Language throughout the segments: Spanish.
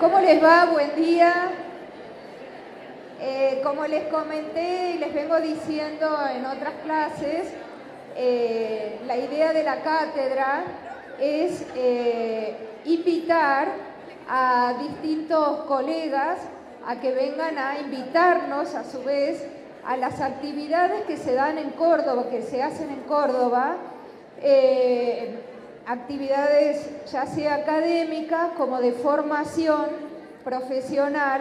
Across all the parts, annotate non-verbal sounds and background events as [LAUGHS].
¿Cómo les va? Buen día. Eh, como les comenté y les vengo diciendo en otras clases, eh, la idea de la cátedra es eh, invitar a distintos colegas a que vengan a invitarnos a su vez a las actividades que se dan en Córdoba, que se hacen en Córdoba, actividades ya sea académicas como de formación profesional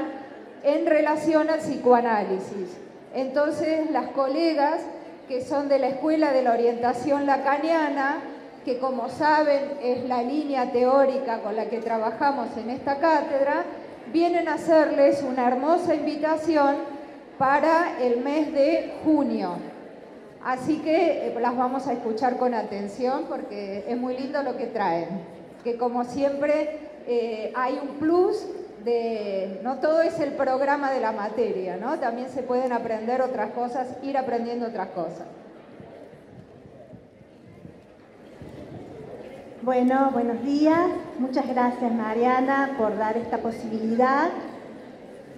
en relación al psicoanálisis. Entonces, las colegas que son de la Escuela de la Orientación Lacaniana, que como saben es la línea teórica con la que trabajamos en esta cátedra, vienen a hacerles una hermosa invitación para el mes de junio. Así que eh, las vamos a escuchar con atención porque es muy lindo lo que traen. Que como siempre eh, hay un plus de, no todo es el programa de la materia, ¿no? También se pueden aprender otras cosas, ir aprendiendo otras cosas. Bueno, buenos días. Muchas gracias Mariana por dar esta posibilidad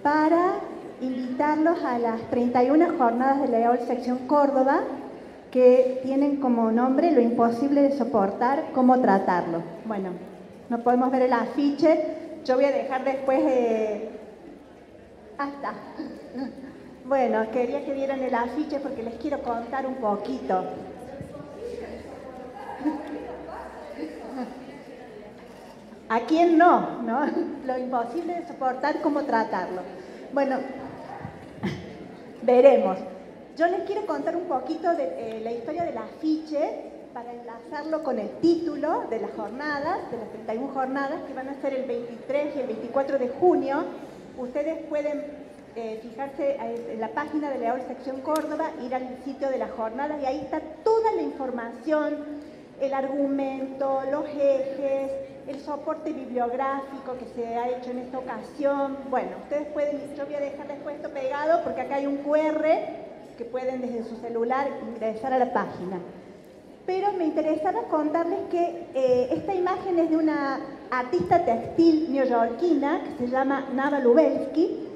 para invitarlos a las 31 jornadas de la EOL Sección Córdoba que tienen como nombre lo imposible de soportar, cómo tratarlo. Bueno, no podemos ver el afiche, yo voy a dejar después de... Hasta. [LAUGHS] Bueno, quería que vieran el afiche porque les quiero contar un poquito. [LAUGHS] ¿A quién no? ¿no? [LAUGHS] Lo imposible de soportar, cómo tratarlo. Bueno, veremos. Yo les quiero contar un poquito de eh, la historia del afiche para enlazarlo con el título de las jornadas, de las 31 jornadas que van a ser el 23 y el 24 de junio. Ustedes pueden eh, fijarse en la página de la Sección Córdoba, ir al sitio de las jornadas y ahí está toda la información, el argumento, los ejes, el soporte bibliográfico que se ha hecho en esta ocasión. Bueno, ustedes pueden, yo voy a dejar después esto pegado porque acá hay un QR que pueden desde su celular ingresar a la página. Pero me interesaba contarles que eh, esta imagen es de una artista textil neoyorquina que se llama Nava Lubelsky,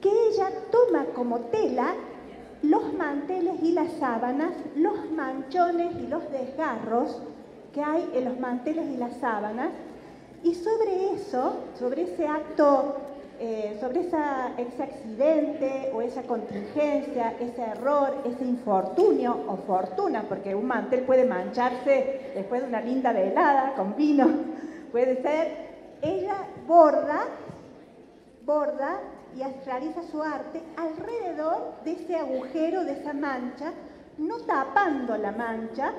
que ella toma como tela los manteles y las sábanas, los manchones y los desgarros que hay en los manteles y las sábanas, y sobre eso, sobre ese acto eh, sobre ese accidente o esa contingencia, ese error, ese infortunio o fortuna, porque un mantel puede mancharse después de una linda velada con vino, [LAUGHS] puede ser, ella borda, borda y realiza su arte alrededor de ese agujero, de esa mancha, no tapando la mancha,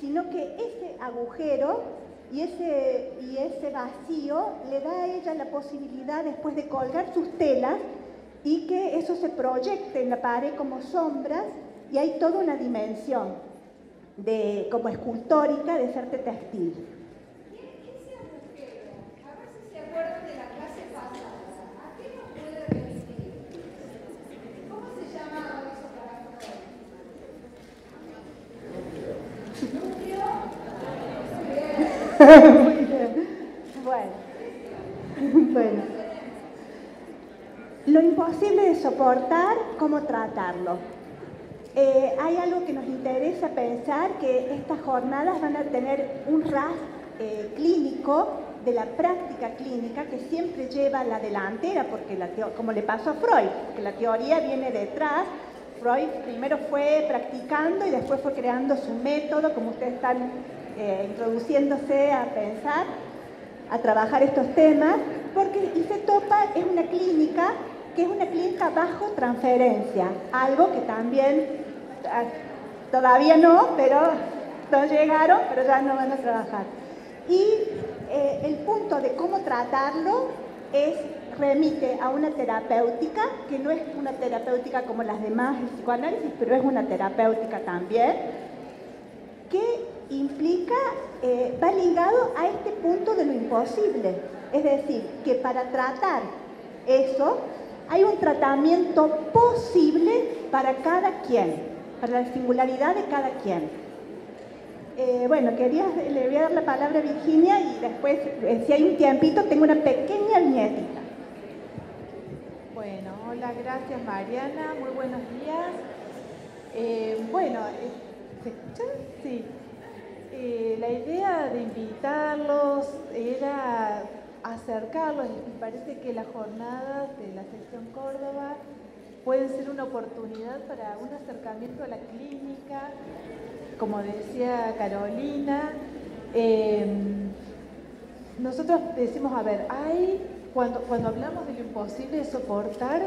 sino que ese agujero y ese, y ese vacío le da a ella la posibilidad después de colgar sus telas y que eso se proyecte en la pared como sombras y hay toda una dimensión de, como escultórica de arte textil. Bueno, [LAUGHS] bueno. Lo imposible de soportar, ¿cómo tratarlo? Eh, hay algo que nos interesa pensar, que estas jornadas van a tener un ras eh, clínico de la práctica clínica que siempre lleva la delantera, porque la como le pasó a Freud, porque la teoría viene detrás. Freud primero fue practicando y después fue creando su método, como ustedes están eh, introduciéndose a pensar, a trabajar estos temas, porque Topa es una clínica que es una clínica bajo transferencia, algo que también ah, todavía no, pero no llegaron, pero ya no van a trabajar. Y eh, el punto de cómo tratarlo es remite a una terapéutica, que no es una terapéutica como las demás, el psicoanálisis, pero es una terapéutica también, que implica, eh, va ligado a este punto de lo imposible. Es decir, que para tratar eso hay un tratamiento posible para cada quien, para la singularidad de cada quien. Eh, bueno, quería, le voy a dar la palabra a Virginia y después, eh, si hay un tiempito, tengo una pequeña viñetita. Bueno, hola, gracias Mariana, muy buenos días. Bueno, ¿se escucha? Sí. Eh, la idea de invitarlos era acercarlos, me parece que las jornadas de la sección Córdoba pueden ser una oportunidad para un acercamiento a la clínica, como decía Carolina. nosotros decimos, a ver, hay cuando, cuando hablamos de lo imposible de soportar,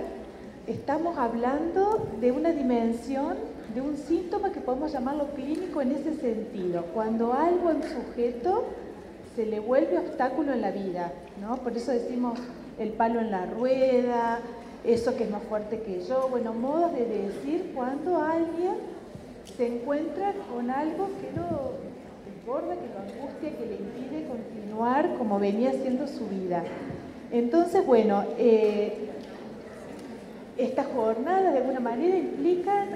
estamos hablando de una dimensión, de un síntoma que podemos llamarlo clínico en ese sentido. Cuando algo en sujeto se le vuelve obstáculo en la vida, ¿no? Por eso decimos el palo en la rueda, eso que es más fuerte que yo, bueno, modos de decir cuando alguien se encuentra con algo que lo desborda, que lo angustia, que le impide continuar como venía haciendo su vida. Entonces, bueno, eh, estas jornadas de alguna manera implican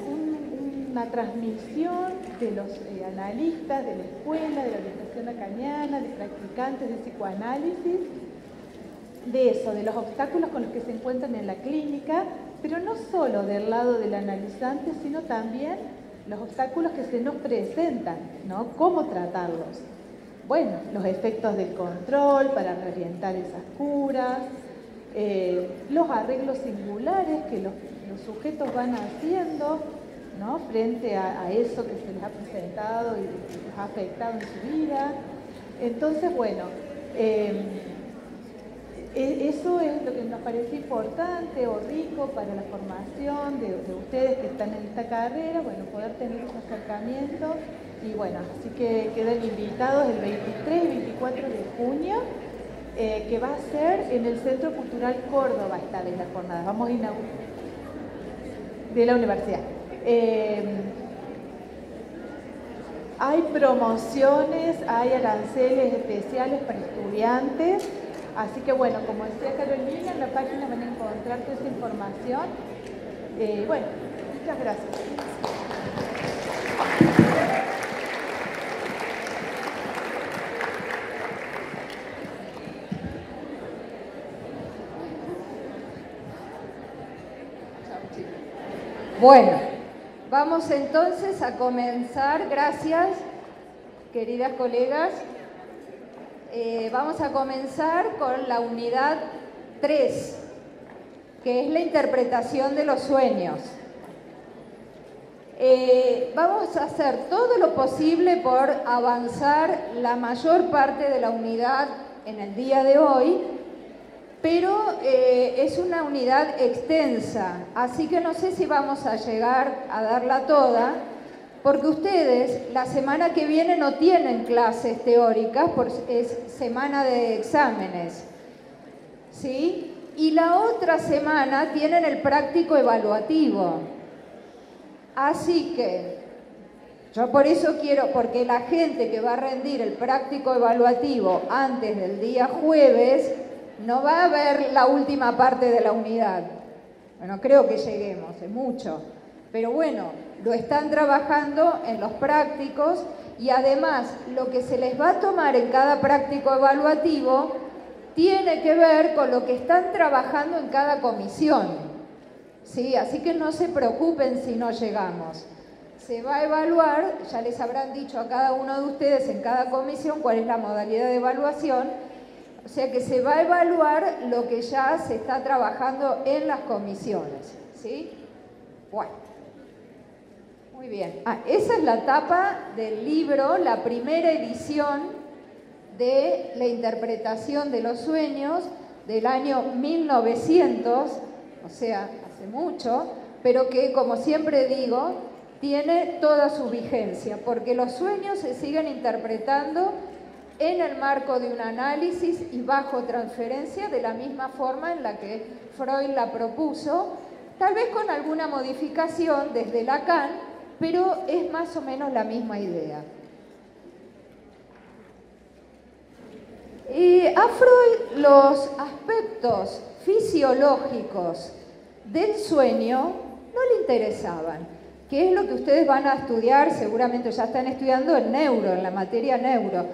una transmisión de los eh, analistas de la escuela, de la orientación acaniana, de practicantes de psicoanálisis, de eso, de los obstáculos con los que se encuentran en la clínica, pero no solo del lado del analizante, sino también los obstáculos que se nos presentan, ¿no? ¿Cómo tratarlos? bueno, los efectos del control para reorientar esas curas, eh, los arreglos singulares que los, sujetos van haciendo ¿no? frente a, eso que se les ha presentado y ha afectado en su vida. Entonces, bueno, eh, e, eso es lo que nos parece importante o rico para la formación de, de ustedes que están en esta carrera, bueno, poder tener ese acercamiento y bueno, así que quedan invitados el 23 y 24 de junio, eh, que va a ser en el Centro Cultural Córdoba esta vez la jornada. Vamos a inaugurar de la universidad. Eh, hay promociones, hay aranceles especiales para estudiantes, así que bueno, como decía Carolina, en la página van a encontrar toda esa información. Eh, bueno, muchas gracias. Bueno, vamos entonces a comenzar, gracias queridas colegas, eh, vamos a comenzar con la unidad 3, que es la interpretación de los sueños. Eh, vamos a hacer todo lo posible por avanzar la mayor parte de la unidad en el día de hoy, pero eh, es una unidad extensa, así que no sé si vamos a llegar a darla toda, porque ustedes la semana que viene no tienen clases teóricas, es semana de exámenes, ¿sí? Y la otra semana tienen el práctico evaluativo. Así que yo por eso quiero, porque la gente que va a rendir el práctico evaluativo antes del día jueves, no va a haber la última parte de la unidad. Bueno, creo que lleguemos, es mucho. Pero bueno, lo están trabajando en los prácticos y además lo que se les va a tomar en cada práctico evaluativo tiene que ver con lo que están trabajando en cada comisión. ¿Sí? Así que no se preocupen si no llegamos. Se va a evaluar, ya les habrán dicho a cada uno de ustedes en cada comisión cuál es la modalidad de evaluación o sea que se va a evaluar lo que ya se está trabajando en las comisiones. ¿Sí? Bueno. Muy bien. Ah, esa es la tapa del libro, la primera edición de la interpretación de los sueños del año 1900, o sea, hace mucho, pero que, como siempre digo, tiene toda su vigencia, porque los sueños se siguen interpretando en el marco de un análisis y bajo transferencia de la misma forma en la que Freud la propuso, tal vez con alguna modificación desde Lacan, pero es más o menos la misma idea. A Freud los aspectos fisiológicos del sueño no le interesaban, que es lo que ustedes van a estudiar, seguramente ya están estudiando en neuro, en la materia neuro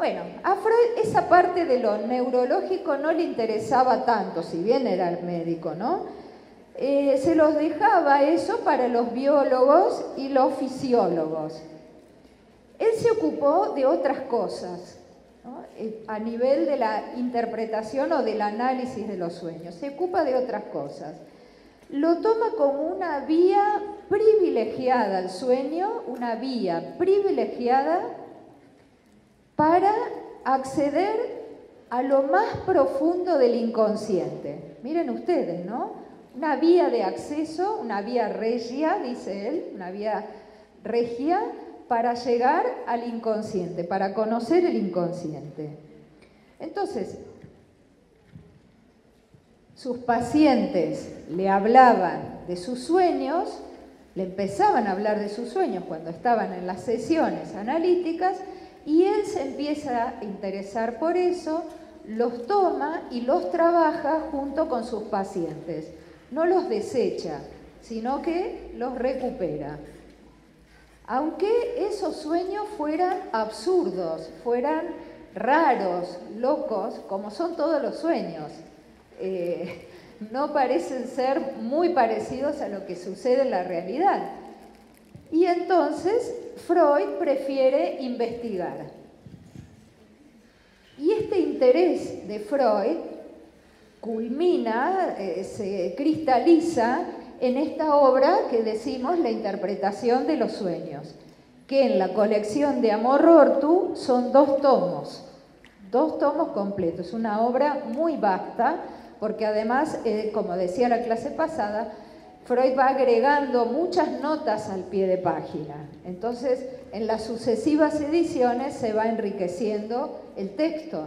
Bueno, a Freud esa parte de lo neurológico no le interesaba tanto, si bien era el médico, ¿no? Eh, se los dejaba eso para los biólogos y los fisiólogos. Él se ocupó de otras cosas, eh, a nivel de la interpretación o del análisis de los sueños, se ocupa de otras cosas. Lo toma como una vía privilegiada el sueño, una vía privilegiada para acceder a lo más profundo del inconsciente. Miren ustedes, ¿no? Una vía de acceso, una vía regia, dice él, una vía regia para llegar al inconsciente, para conocer el inconsciente. Entonces, sus pacientes le hablaban de sus sueños, le empezaban a hablar de sus sueños cuando estaban en las sesiones analíticas y él se empieza a interesar por eso, los toma y los trabaja junto con sus pacientes. No los desecha, sino que los recupera aunque esos sueños fueran absurdos, fueran raros, locos, como son todos los sueños. Eh, [LAUGHS] no parecen ser muy parecidos a lo que sucede en la realidad. Y entonces Freud prefiere investigar. Y este interés de Freud culmina, eh, se cristaliza en esta obra que decimos la interpretación de los sueños, que en la colección de Amor Hortu son dos tomos, dos tomos completos, una obra muy vasta, porque además, eh, como decía la clase pasada, Freud va agregando muchas notas al pie de página. Entonces, en las sucesivas ediciones se va enriqueciendo el texto.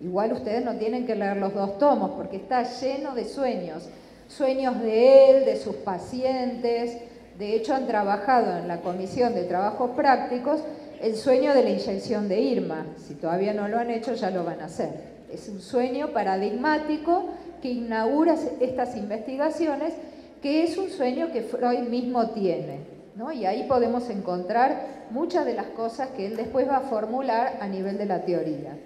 Igual ustedes no tienen que leer los dos tomos porque está lleno de sueños sueños de él, de sus pacientes. De hecho, han trabajado en la Comisión de Trabajos Prácticos el sueño de la inyección de Irma. Si todavía no lo han hecho, ya lo van a hacer. Es un sueño paradigmático que inaugura estas investigaciones, que es un sueño que Freud mismo tiene. Y ahí podemos encontrar muchas de las cosas que él después va a formular a nivel de la teoría.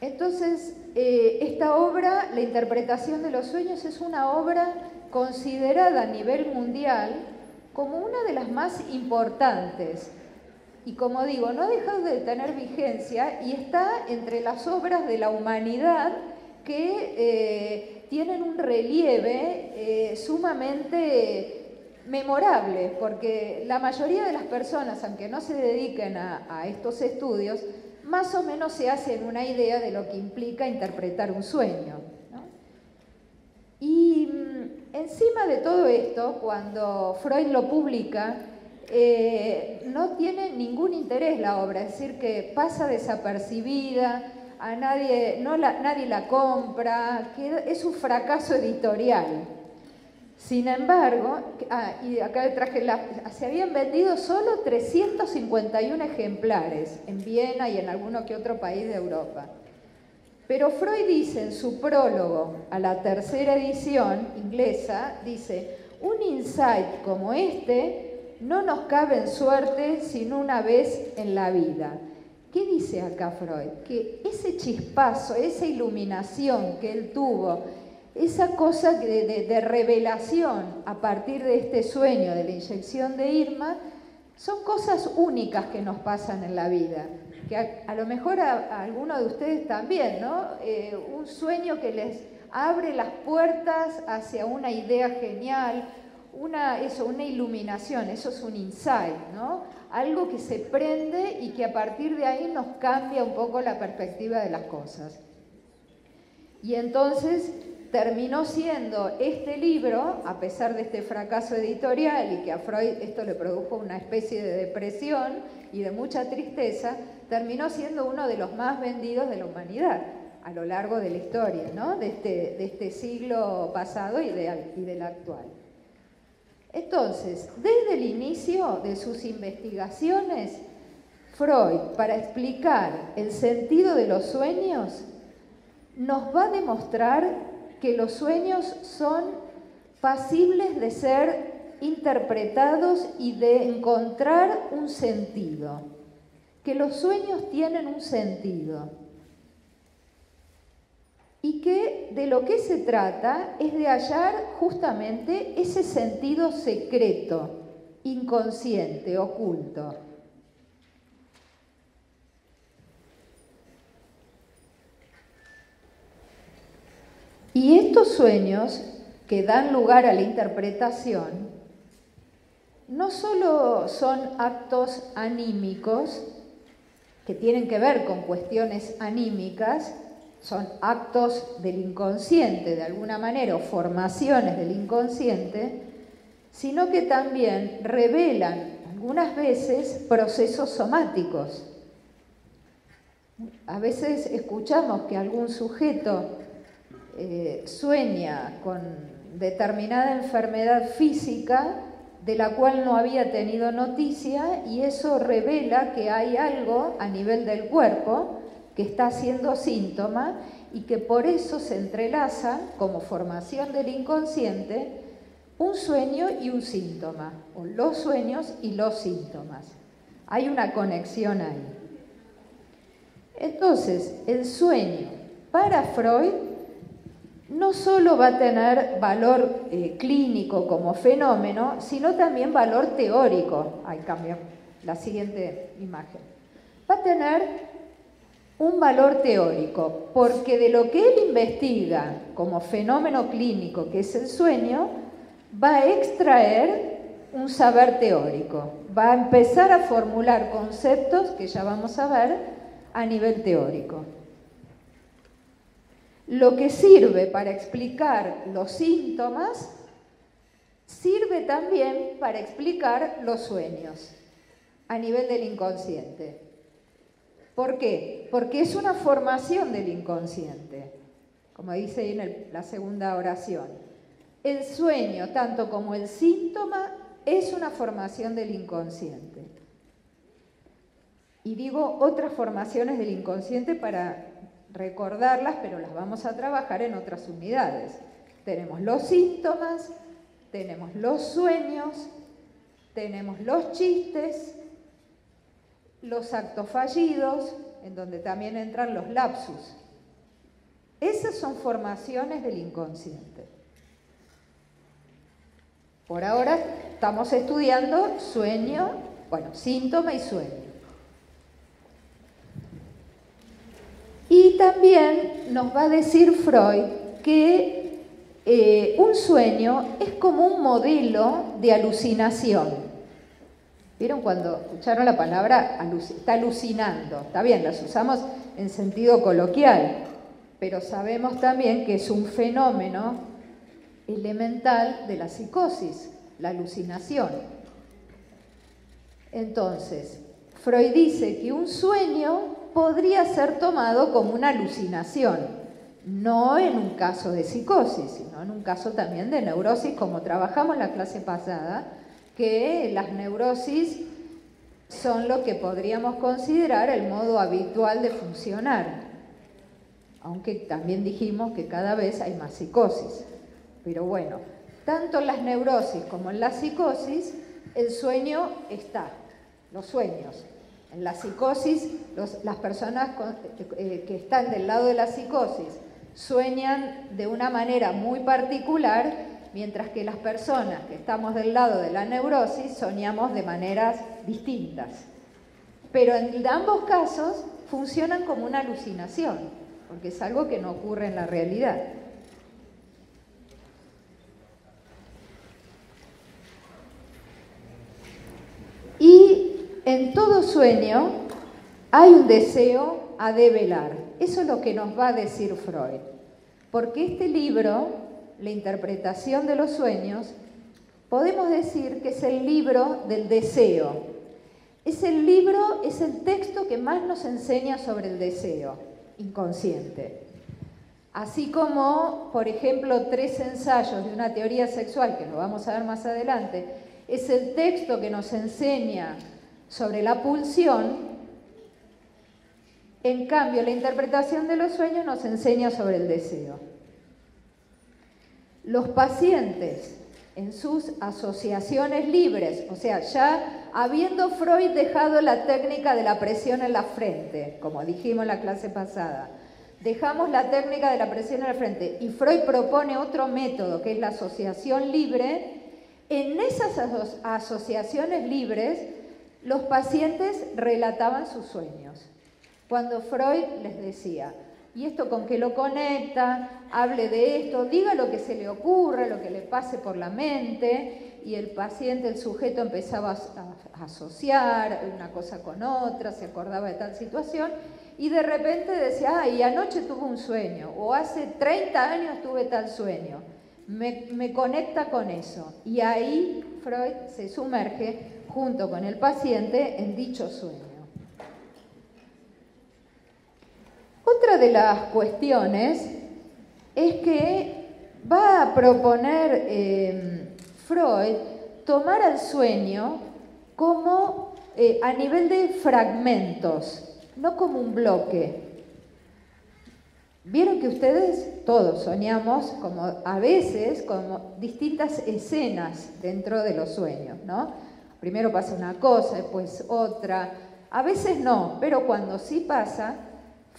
Entonces, eh, esta obra, la interpretación de los sueños, es una obra considerada a nivel mundial como una de las más importantes. Y como digo, no ha dejado de tener vigencia y está entre las obras de la humanidad que eh, tienen un relieve eh, sumamente memorable, porque la mayoría de las personas, aunque no se dediquen a estos estudios, más o menos se hacen una idea de lo que implica interpretar un sueño. Y mm, encima de todo esto, cuando Freud lo publica, eh, no tiene ningún interés la obra, es decir, que pasa desapercibida, a nadie, no la, nadie la compra, es un fracaso editorial. Sin embargo, ah, y acá traje la, se habían vendido solo 351 ejemplares en Viena y en alguno que otro país de Europa. Pero Freud dice en su prólogo a la tercera edición inglesa, dice, un insight como este no nos cabe en suerte sino una vez en la vida. ¿Qué dice acá Freud? Que ese chispazo, esa iluminación que él tuvo esa cosa de, revelación a partir de este sueño de la inyección de Irma, son cosas únicas que nos pasan en la vida, que a, lo mejor a, algunos de ustedes también, ¿no? Eh, un sueño que les abre las puertas hacia una idea genial, una, eso, una iluminación, eso es un insight, ¿no? Algo que se prende y que a partir de ahí nos cambia un poco la perspectiva de las cosas. Y entonces terminó siendo este libro, a pesar de este fracaso editorial y que a Freud esto le produjo una especie de depresión y de mucha tristeza, terminó siendo uno de los más vendidos de la humanidad a lo largo de la historia, ¿no? de, este, este siglo pasado y, y del actual. Entonces, desde el inicio de sus investigaciones, Freud, para explicar el sentido de los sueños, nos va a demostrar que los sueños son pasibles de ser interpretados y de encontrar un sentido. que los sueños tienen un sentido y que de lo que se trata es de hallar justamente ese sentido secreto, inconsciente, oculto. Y estos sueños que dan lugar a la interpretación no solo son actos anímicos que tienen que ver con cuestiones anímicas, son actos del inconsciente, de alguna manera, o formaciones del inconsciente, sino que también revelan algunas veces procesos somáticos. A veces escuchamos que algún sujeto eh, sueña con determinada enfermedad física de la cual no había tenido noticia y eso revela que hay algo a nivel del cuerpo que está siendo síntoma y que por eso se entrelazan como formación del inconsciente un sueño y un síntoma, o los sueños y los síntomas. Hay una conexión ahí. Entonces, el sueño para Freud no solo va a tener valor eh, clínico como fenómeno, sino también valor teórico. Ahí cambia la siguiente imagen. Va a tener un valor teórico, porque de lo que él investiga como fenómeno clínico, que es el sueño, va a extraer un saber teórico, va a empezar a formular conceptos que ya vamos a ver a nivel teórico. Lo que sirve para explicar los síntomas sirve también para explicar los sueños a nivel del inconsciente. ¿Por qué? Porque es una formación del inconsciente, como dice ahí en la segunda oración. El sueño, tanto como el síntoma, es una formación del inconsciente. Y digo otras formaciones del inconsciente para recordarlas, pero las vamos a trabajar en otras unidades. Tenemos los síntomas, tenemos los sueños, tenemos los chistes, los actos fallidos, en donde también entran los lapsus. Esas son formaciones del inconsciente. Por ahora estamos estudiando sueño, bueno, síntoma y sueño. Y también nos va a decir Freud que eh, un sueño es como un modelo de alucinación. ¿Vieron cuando escucharon la palabra está alucinando? Está bien, las usamos en sentido coloquial, pero sabemos también que es un fenómeno elemental de la psicosis, la alucinación. Entonces, Freud dice que un sueño podría ser tomado como una alucinación, no en un caso de psicosis, sino en un caso también de neurosis, como trabajamos en la clase pasada, que las neurosis son lo que podríamos considerar el modo habitual de funcionar, aunque también dijimos que cada vez hay más psicosis. Pero bueno, tanto en las neurosis como en la psicosis, el sueño está, los sueños. En la psicosis, las personas eh, que están del lado de la psicosis sueñan de una manera muy particular mientras que las personas que estamos del lado de la neurosis soñamos de maneras distintas. Pero en ambos casos funcionan como una alucinación, porque es algo que no ocurre en la realidad. Y en todo sueño hay un deseo a develar. Eso es lo que nos va a decir Freud. Porque este libro la interpretación de los sueños, podemos decir que es el libro del deseo. Es el libro, es el texto que más nos enseña sobre el deseo inconsciente. Así como, por ejemplo, tres ensayos de una teoría sexual, que lo vamos a ver más adelante, es el texto que nos enseña sobre la pulsión, en cambio la interpretación de los sueños nos enseña sobre el deseo. Los pacientes en sus asociaciones libres, o sea, ya habiendo Freud dejado la técnica de la presión en la frente, como dijimos en la clase pasada, dejamos la técnica de la presión en la frente y Freud propone otro método que es la asociación libre, en esas asociaciones libres los pacientes relataban sus sueños. Cuando Freud les decía, ¿y esto con qué lo conecta? Hable de esto, diga lo que se le ocurra, lo que le pase por la mente, y el paciente, el sujeto empezaba a asociar una cosa con otra, se acordaba de tal situación, y de repente decía, ay, anoche tuve un sueño, o hace 30 años tuve tal sueño me, conecta con eso. Y ahí Freud se sumerge junto con el paciente en dicho sueño. Otra de las cuestiones es que va a proponer eh, Freud tomar al sueño como eh, a nivel de fragmentos, no como un bloque. Vieron que ustedes todos soñamos como a veces como distintas escenas dentro de los sueños, ¿no? Primero pasa una cosa, después otra. A veces no, pero cuando sí pasa,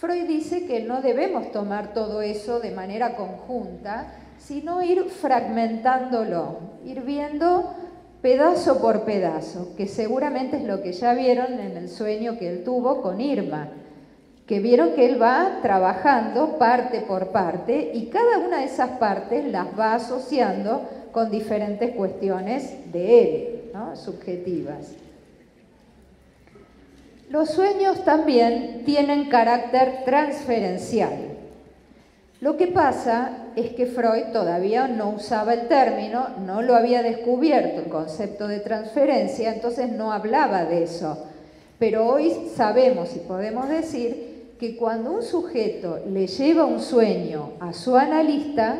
Freud dice que no debemos tomar todo eso de manera conjunta, sino ir fragmentándolo, ir viendo pedazo por pedazo, que seguramente es lo que ya vieron en el sueño que él tuvo con Irma que vieron que él va trabajando parte por parte y cada una de esas partes las va asociando con diferentes cuestiones de él, subjetivas. Los sueños también tienen carácter transferencial. Lo que pasa es que Freud todavía no usaba el término, no lo había descubierto el concepto de transferencia, entonces no hablaba de eso. Pero hoy sabemos y podemos decir que cuando un sujeto le lleva un sueño a su analista,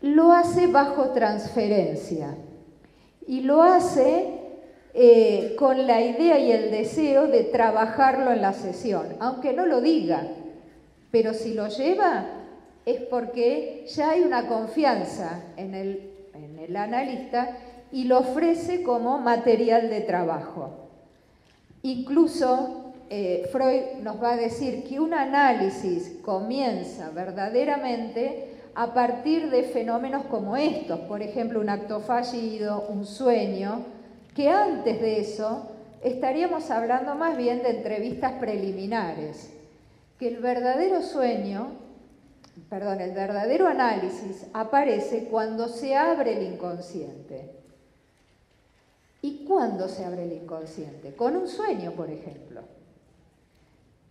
lo hace bajo transferencia y lo hace eh, con la idea y el deseo de trabajarlo en la sesión, aunque no lo diga, pero si lo lleva es porque ya hay una confianza en el, en el analista y lo ofrece como material de trabajo. Incluso eh, Freud nos va a decir que un análisis comienza verdaderamente a partir de fenómenos como estos, por ejemplo, un acto fallido, un sueño, que antes de eso estaríamos hablando más bien de entrevistas preliminares, que el verdadero sueño, perdón, el verdadero análisis aparece cuando se abre el inconsciente. ¿Y cuándo se abre el inconsciente? Con un sueño, por ejemplo.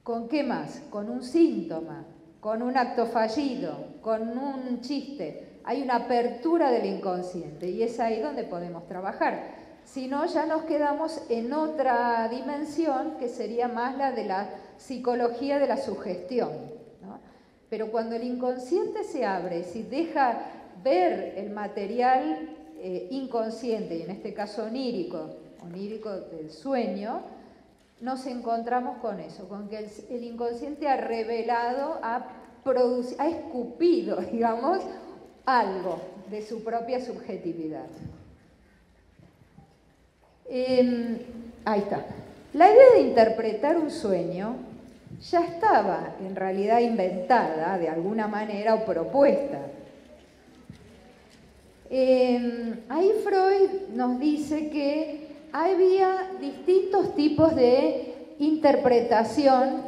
¿Con qué más? Con un síntoma, con un acto fallido, con un chiste. Hay una apertura del inconsciente y es ahí donde podemos trabajar. Si no, ya nos quedamos en otra dimensión que sería más la de la psicología de la sugestión. Pero cuando el inconsciente se abre, si deja ver el material eh, inconsciente, y en este caso onírico, onírico del sueño, nos encontramos con eso, con que el, inconsciente ha revelado, ha, ha escupido, [LAUGHS] digamos, algo de su propia subjetividad. Em, ahí está. La idea de interpretar un sueño ya estaba en realidad inventada de alguna manera o propuesta. Em, ahí Freud nos dice que había distintos tipos de interpretación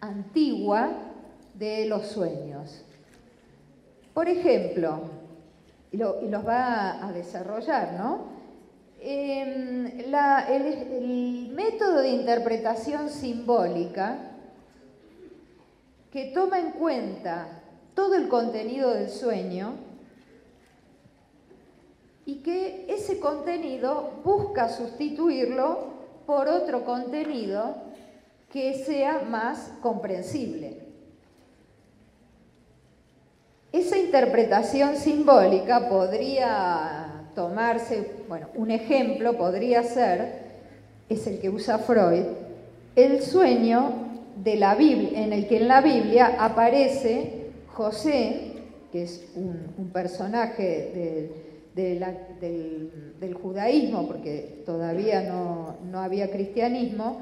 antigua de los sueños. Por ejemplo, y, los va a desarrollar, ¿no? Em, el método de interpretación simbólica que toma en cuenta todo el contenido del sueño y que ese contenido busca sustituirlo por otro contenido que sea más comprensible. Esa interpretación simbólica podría tomarse, bueno, un ejemplo podría ser, es el que usa Freud, el sueño de la Biblia, en el que en la Biblia aparece José, que es un, personaje del del, judaísmo, porque todavía no, había cristianismo,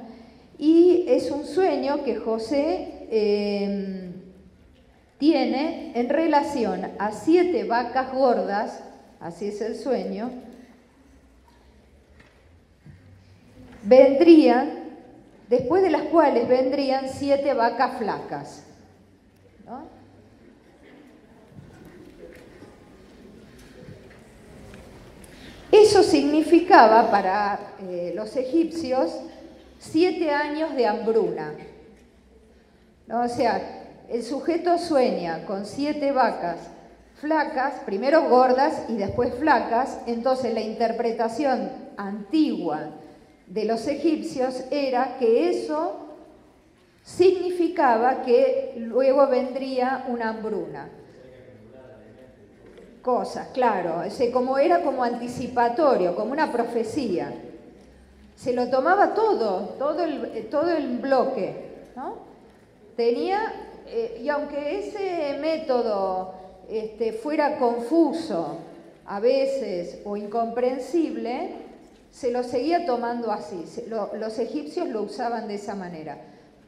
y es un sueño que José em, tiene en relación a siete vacas gordas, así es el sueño, vendrían, después de las cuales vendrían siete vacas flacas. Eso significaba para eh, los egipcios siete años de hambruna. O sea, el sujeto sueña con siete vacas flacas, primero gordas y después flacas, entonces la interpretación antigua de los egipcios era que eso significaba que luego vendría una hambruna. Cosas, claro, como era como anticipatorio, como una profecía. Se lo tomaba todo, todo el, todo el bloque. ¿no? Tenía, eh, y aunque ese método este, fuera confuso a veces o incomprensible, se lo seguía tomando así. los egipcios lo usaban de esa manera.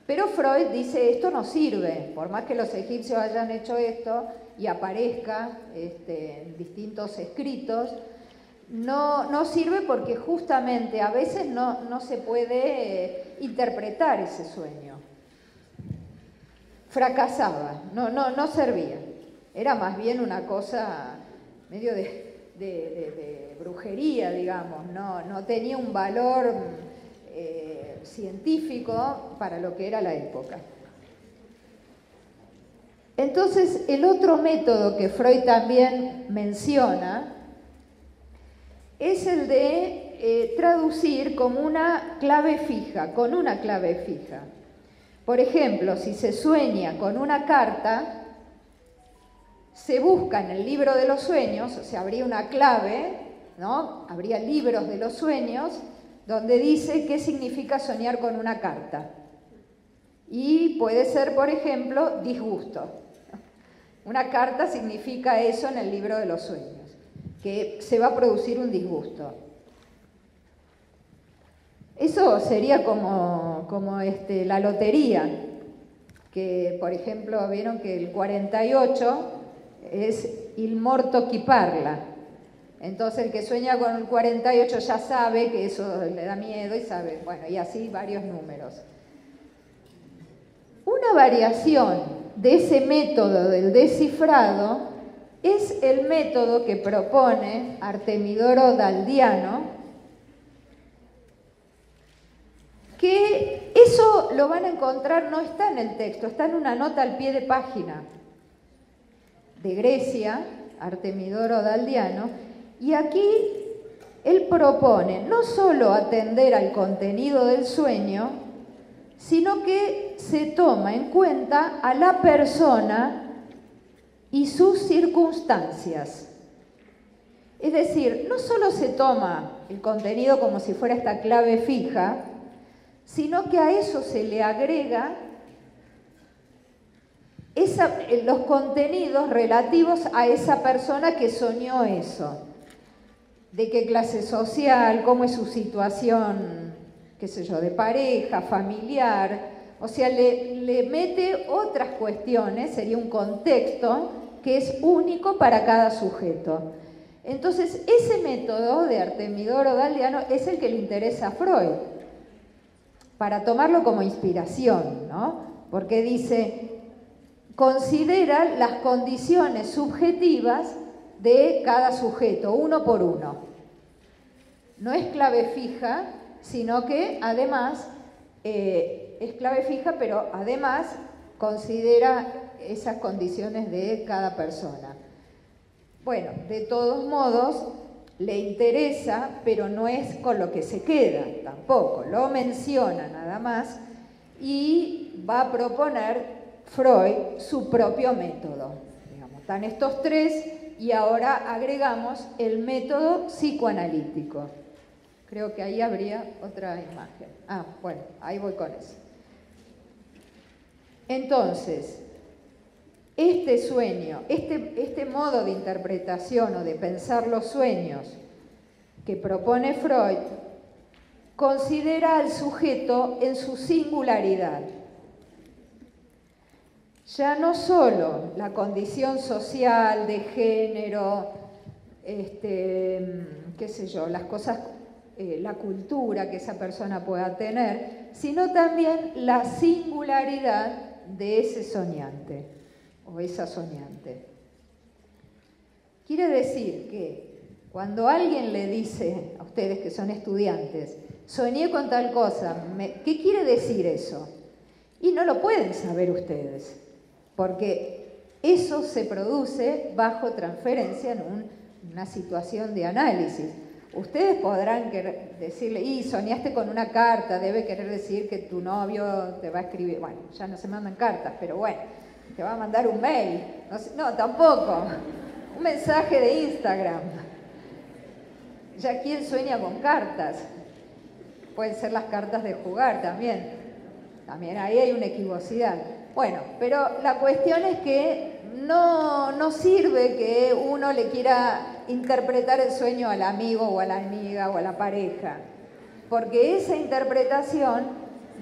Pero Freud dice, esto no sirve, por más que los egipcios hayan hecho esto y aparezca este, en distintos escritos, no, no, sirve porque justamente a veces no, no se puede interpretar ese sueño. Fracasaba, no, no, no servía. Era más bien una cosa medio de, brujería, digamos, no, no, tenía un valor eh, científico para lo que era la época. Entonces, el otro método que Freud también menciona es el de eh, traducir como una clave fija, con una clave fija. Por ejemplo, si se sueña con una carta, se busca en el libro de los sueños, o sea, habría una clave, ¿no? Habría libros de los sueños donde dice qué significa soñar con una carta. Y puede ser, por ejemplo, disgusto. Una carta significa eso en el libro de los sueños, que se va a producir un disgusto. Eso sería como, como este, la lotería, que por ejemplo vieron que el 48 es il morto chi parla. Entonces el que sueña con el 48 ya sabe que eso le da miedo y sabe, bueno, y así varios números. Una variación de ese método del descifrado es el método que propone Artemidoro Daldiano, que eso lo van a encontrar, no está en el texto, está en una nota al pie de página de Grecia, Artemidoro Daldiano, y aquí él propone no solo atender al contenido del sueño, sino que se toma en cuenta a la persona y sus circunstancias. Es decir, no solo se toma el contenido como si fuera esta clave fija, sino que a eso se le agrega eh, los contenidos relativos a esa persona que soñó eso. De qué clase social, cómo es su situación, qué sé yo, de pareja, familiar. O sea, le, le mete otras cuestiones, sería un contexto que es único para cada sujeto. Entonces, ese método de Artemidoro Galeano es el que le interesa a Freud, para tomarlo como inspiración, ¿no? Porque dice, considera las condiciones subjetivas de cada sujeto, uno por uno. No es clave fija, sino que además eh, es clave fija, pero además considera esas condiciones de cada persona. Bueno, de todos modos, le interesa, pero no es con lo que se queda tampoco, lo menciona nada más y va a proponer Freud su propio método. Están estos tres y ahora agregamos el método psicoanalítico. Creo que ahí habría otra imagen. Ah, bueno, ahí voy con eso. Entonces, este sueño, este, este modo de interpretación o de pensar los sueños que propone Freud, considera al sujeto en su singularidad. Ya no solo la condición social, de género, este, qué sé yo, las cosas, eh, la cultura que esa persona pueda tener, sino también la singularidad de ese soñante o esa soñante. Quiere decir que cuando alguien le dice a ustedes que son estudiantes, soñé con tal cosa, ¿qué quiere decir eso? Y no lo pueden saber ustedes, porque eso se produce bajo transferencia en una situación de análisis. Ustedes podrán decirle, y soñaste con una carta, debe querer decir que tu novio te va a escribir, bueno, ya no se mandan cartas, pero bueno, te va a mandar un mail, no, tampoco, un mensaje de Instagram. Ya quién sueña con cartas, pueden ser las cartas de jugar también, también ahí hay una equivocidad. Bueno, pero la cuestión es que no, no sirve que uno le quiera interpretar el sueño al amigo o a la amiga o a la pareja, porque esa interpretación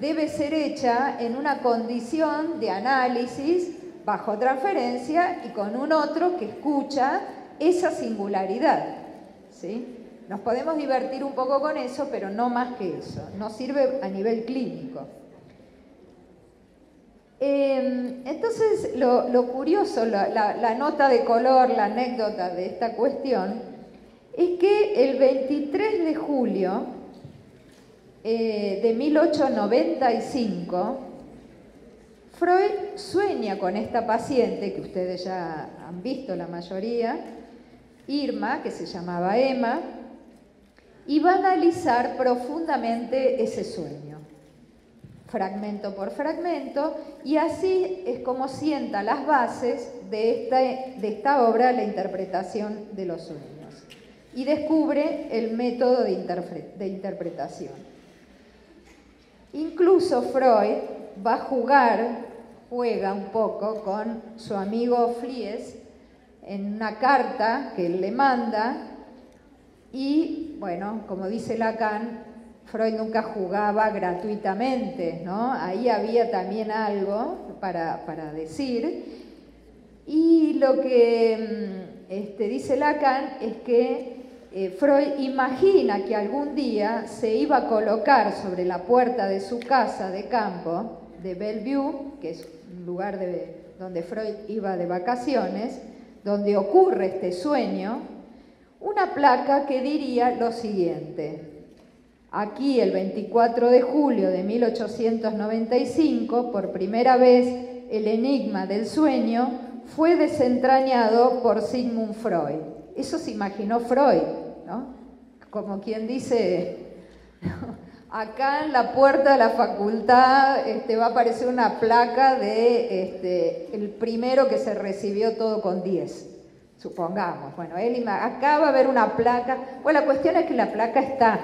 debe ser hecha en una condición de análisis bajo transferencia y con un otro que escucha esa singularidad. ¿sí? Nos podemos divertir un poco con eso, pero no más que eso. No sirve a nivel clínico. Em, entonces, lo, curioso, la, nota de color, la anécdota de esta cuestión, es que el 23 de julio eh, de 1895, Freud sueña con esta paciente, que ustedes ya han visto la mayoría, Irma, que se llamaba Emma, y va a analizar profundamente ese sueño fragmento por fragmento, y así es como sienta las bases de esta, de esta obra, la interpretación de los sueños, y descubre el método de, interpretación. Incluso Freud va a jugar, juega un poco con su amigo Flies en una carta que él le manda, y bueno, como dice Lacan, Freud nunca jugaba gratuitamente, ¿no? Ahí había también algo para, decir. Y lo que mm, este, dice Lacan es que eh, Freud imagina que algún día se iba a colocar sobre la puerta de su casa de campo, de Bellevue, que es un lugar donde Freud iba de vacaciones, donde ocurre este sueño, una placa que diría lo siguiente, Aquí, el 24 de julio de 1895, por primera vez, el enigma del sueño fue desentrañado por Sigmund Freud. Eso se imaginó Freud, ¿no? Como quien dice, [LAUGHS] acá en la puerta de la facultad este, va a aparecer una placa de este, el primero que se recibió todo con 10, supongamos. Bueno, él, acá va a haber una placa. Bueno, la cuestión es que la placa está,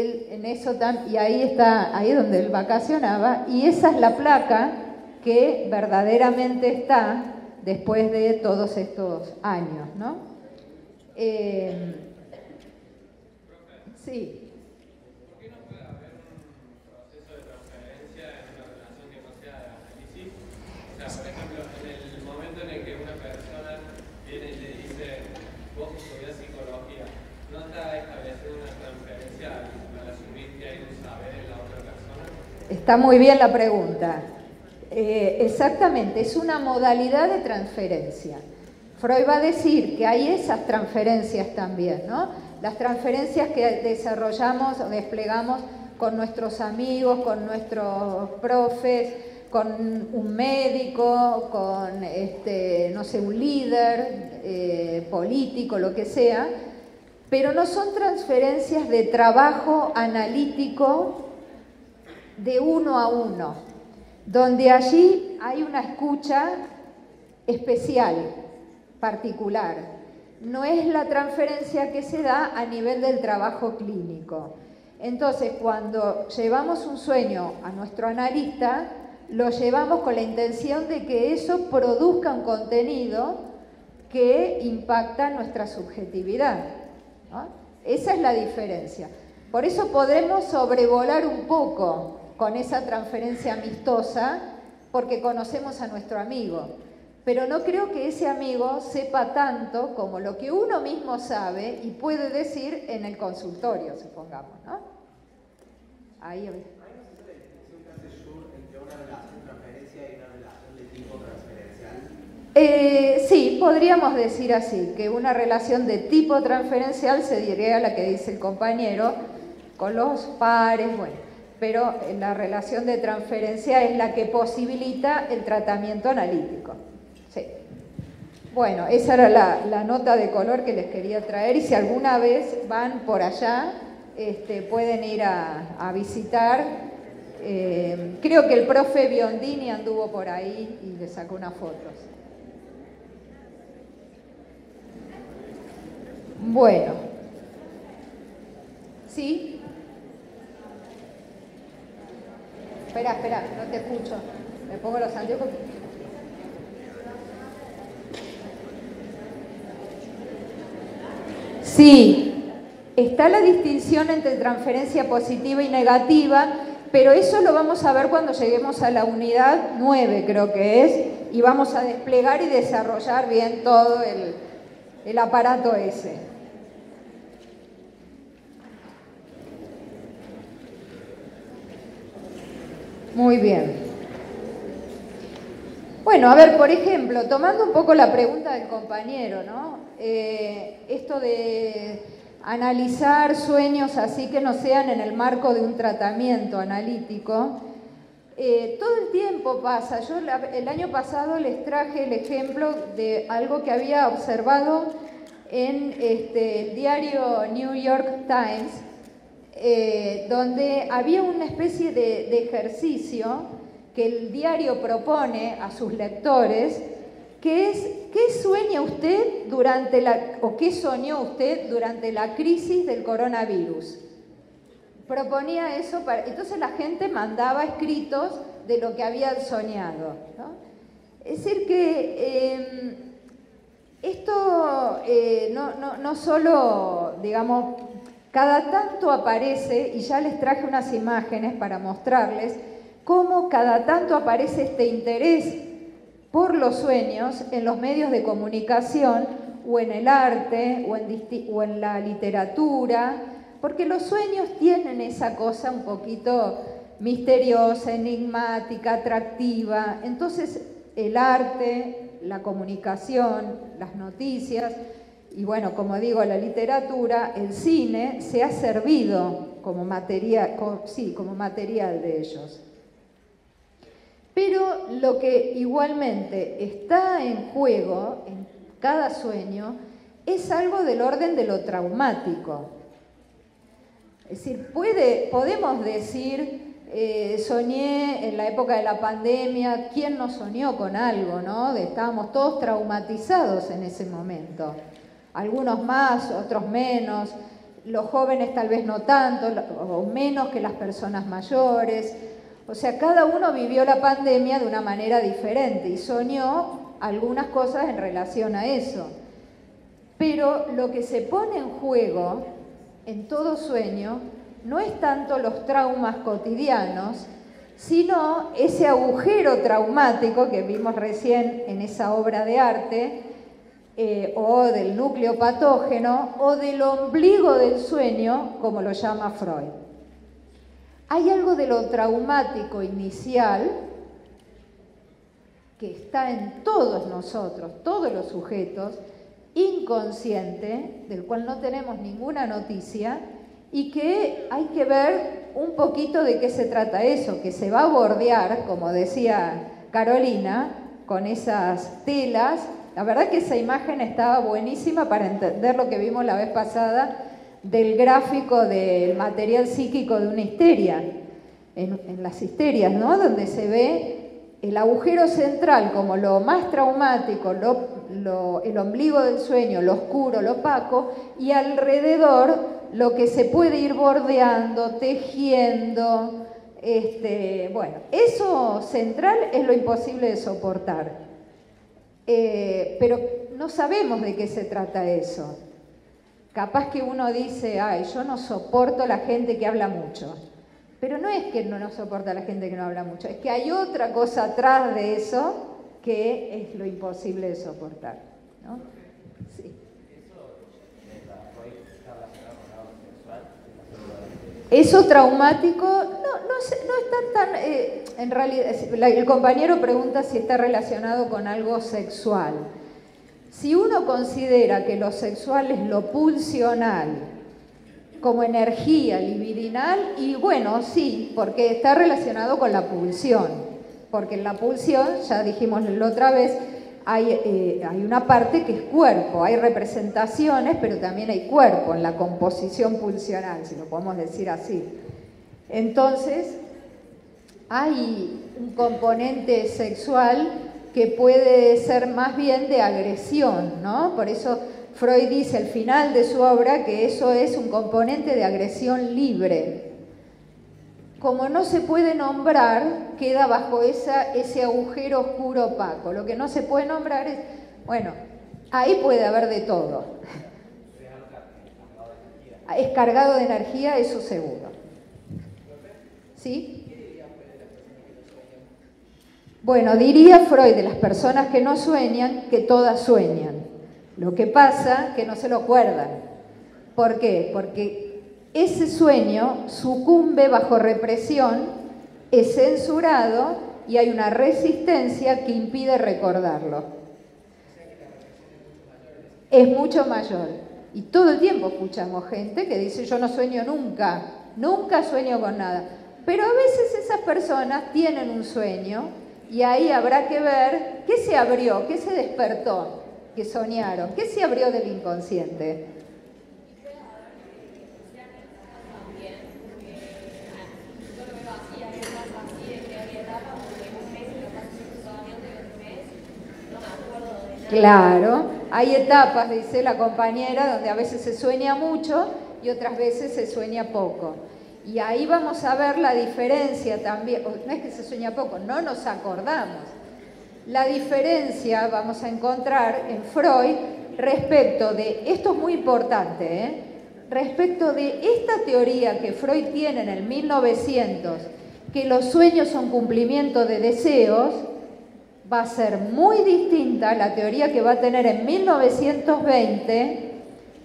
él en eso y ahí está, ahí donde él vacacionaba, y esa es la placa que verdaderamente está después de todos estos años, ¿no? Eh, sí. Está muy bien la pregunta. Eh, exactamente, es una modalidad de transferencia. Freud va a decir que hay esas transferencias también, ¿no? Las transferencias que desarrollamos o desplegamos con nuestros amigos, con nuestros profes, con un médico, con, este, no sé, un líder eh, político, lo que sea, pero no son transferencias de trabajo analítico de uno a uno, donde allí hay una escucha especial, particular. No es la transferencia que se da a nivel del trabajo clínico. Entonces, cuando llevamos un sueño a nuestro analista, lo llevamos con la intención de que eso produzca un contenido que impacta nuestra subjetividad. Esa es la diferencia. Por eso podemos sobrevolar un poco con esa transferencia amistosa porque conocemos a nuestro amigo. Pero no creo que ese amigo sepa tanto como lo que uno mismo sabe y puede decir en el consultorio, supongamos, ¿no? Ahí Eh, sí, podríamos decir así, que una relación de tipo transferencial se diría la que dice el compañero, con los pares, bueno, pero la relación de transferencia es la que posibilita el tratamiento analítico. Sí. Bueno, esa era la, nota de color que les quería traer y si alguna vez van por allá, este, pueden ir a, visitar. Eh, creo que el profe Biondini anduvo por ahí y le sacó unas fotos. Bueno. ¿Sí? Espera, espera, no te escucho. Me pongo los anteojos. Sí, está la distinción entre transferencia positiva y negativa, pero eso lo vamos a ver cuando lleguemos a la unidad 9, creo que es, y vamos a desplegar y desarrollar bien todo el, el aparato ese. Muy bien. Bueno, a ver, por ejemplo, tomando un poco la pregunta del compañero, ¿no? Eh, esto de analizar sueños así que no sean en el marco de un tratamiento analítico, eh, todo el tiempo pasa. Yo el año pasado les traje el ejemplo de algo que había observado en este, el diario New York Times, eh, donde había una especie de, ejercicio que el diario propone a sus lectores, que es ¿qué sueña usted durante la o qué soñó usted durante la crisis del coronavirus? Proponía eso para, entonces la gente mandaba escritos de lo que había soñado. Es decir que em, esto eh, no, no, no solo, digamos, cada tanto aparece, y ya les traje unas imágenes para mostrarles, cómo cada tanto aparece este interés por los sueños en los medios de comunicación o en el arte o en, la literatura, porque los sueños tienen esa cosa un poquito misteriosa, enigmática, atractiva. Entonces el arte, la comunicación, las noticias, y bueno, como digo, la literatura, el cine, se ha servido como material, de ellos. Pero lo que igualmente está en juego en cada sueño es algo del orden de lo traumático. Es decir, podemos decir, eh, soñé en la época de la pandemia, ¿quién no soñó con algo? ¿no? estábamos todos traumatizados en ese momento algunos más, otros menos, los jóvenes tal vez no tanto, o menos que las personas mayores. O sea, cada uno vivió la pandemia de una manera diferente y soñó algunas cosas en relación a eso. Pero lo que se pone en juego en todo sueño no es tanto los traumas cotidianos, sino ese agujero traumático que vimos recién en esa obra de arte, eh, o del núcleo patógeno o del ombligo del sueño, como lo llama Freud. Hay algo de lo traumático inicial que está en todos nosotros, todos los sujetos, inconsciente, del cual no tenemos ninguna noticia, y que hay que ver un poquito de qué se trata eso, que se va a bordear, como decía Carolina, con esas telas la verdad que esa imagen estaba buenísima para entender lo que vimos la vez pasada del gráfico del material psíquico de una histeria, en, las histerias, ¿no? Donde se ve el agujero central como lo más traumático, el ombligo del sueño, lo oscuro, lo opaco, y alrededor lo que se puede ir bordeando, tejiendo, Este, bueno, eso central es lo imposible de soportar. Eh, pero no sabemos de qué se trata eso. Capaz que uno dice, ay, yo no soporto la gente que habla mucho. Pero no es que no nos soporta la gente que no habla mucho, es que hay otra cosa atrás de eso que es lo imposible de soportar. ¿no? Eso traumático, no, está tan, eh, en realidad, el compañero pregunta si está relacionado con algo sexual. Si uno considera que lo sexual es lo pulsional, como energía libidinal, y bueno, sí, porque está relacionado con la pulsión, porque en la pulsión, ya dijimos la otra vez, hay, eh, hay, una parte que es cuerpo, hay representaciones, pero también hay cuerpo en la composición pulsional, si lo podemos decir así. Entonces, hay un componente sexual que puede ser más bien de agresión, ¿no? Por eso Freud dice al final de su obra que eso es un componente de agresión libre. Como no se puede nombrar, queda bajo esa, ese agujero oscuro opaco. Lo que no se puede nombrar es, bueno, ahí puede haber de todo. Es cargado de energía, eso seguro. ¿Sí? Bueno, diría Freud de las personas que no sueñan que todas sueñan. Lo que pasa que no se lo acuerdan. ¿Por qué? Porque ese sueño sucumbe bajo represión, es censurado y hay una resistencia que impide recordarlo. Es mucho mayor. Y todo el tiempo escuchamos gente que dice yo no sueño nunca, nunca sueño con nada. Pero a veces esas personas tienen un sueño y ahí habrá que ver qué se abrió, qué se despertó, que soñaron, qué se abrió del inconsciente. Claro, hay etapas, dice la compañera, donde a veces se sueña mucho y otras veces se sueña poco. Y ahí vamos a ver la diferencia también, no es que se sueña poco, no nos acordamos. La diferencia vamos a encontrar en Freud respecto de, esto es muy importante, ¿eh? respecto de esta teoría que Freud tiene en el 1900, que los sueños son cumplimiento de deseos, va a ser muy distinta la teoría que va a tener en 1920,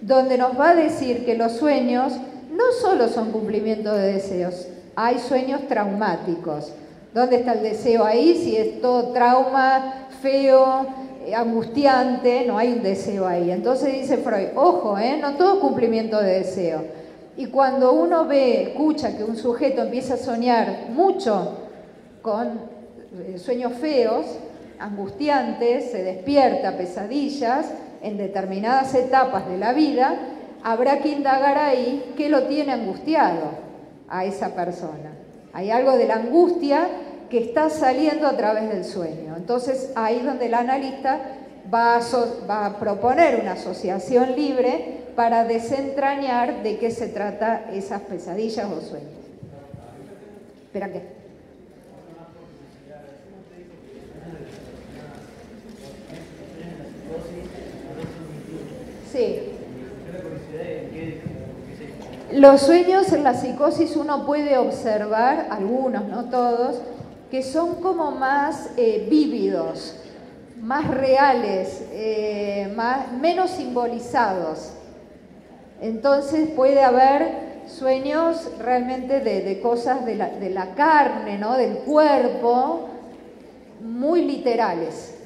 donde nos va a decir que los sueños no solo son cumplimiento de deseos, hay sueños traumáticos. ¿Dónde está el deseo ahí? Si es todo trauma, feo, eh, angustiante, no hay un deseo ahí. Entonces dice Freud, ojo, ¿eh? no todo cumplimiento de deseo. Y cuando uno ve, escucha que un sujeto empieza a soñar mucho con eh, sueños feos, angustiantes, se despierta, pesadillas, en determinadas etapas de la vida, habrá que indagar ahí qué lo tiene angustiado a esa persona. Hay algo de la angustia que está saliendo a través del sueño. Entonces ahí es donde el analista va a, va a proponer una asociación libre para desentrañar de qué se trata esas pesadillas o sueños. Espera qué. Sí. Los sueños en la psicosis uno puede observar, algunos, no todos, que son como más eh, vívidos, más reales, eh, más, menos simbolizados. Entonces puede haber sueños realmente de, cosas de la, carne, ¿no? del cuerpo, muy literales.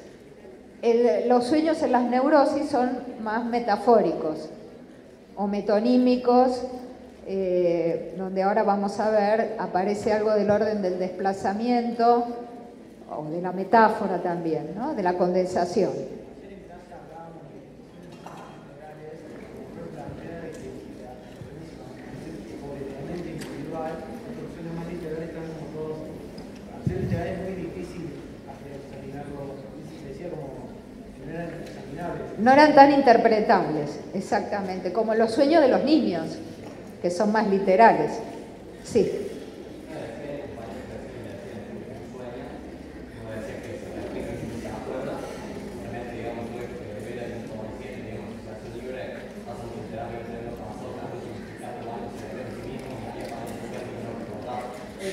Los sueños en las neurosis son más metafóricos o metonímicos, eh, donde ahora vamos a ver, aparece algo del orden del desplazamiento o de la metáfora también, ¿no? de la condensación. no eran tan interpretables, exactamente, como los sueños de los niños, que son más literales. Sí.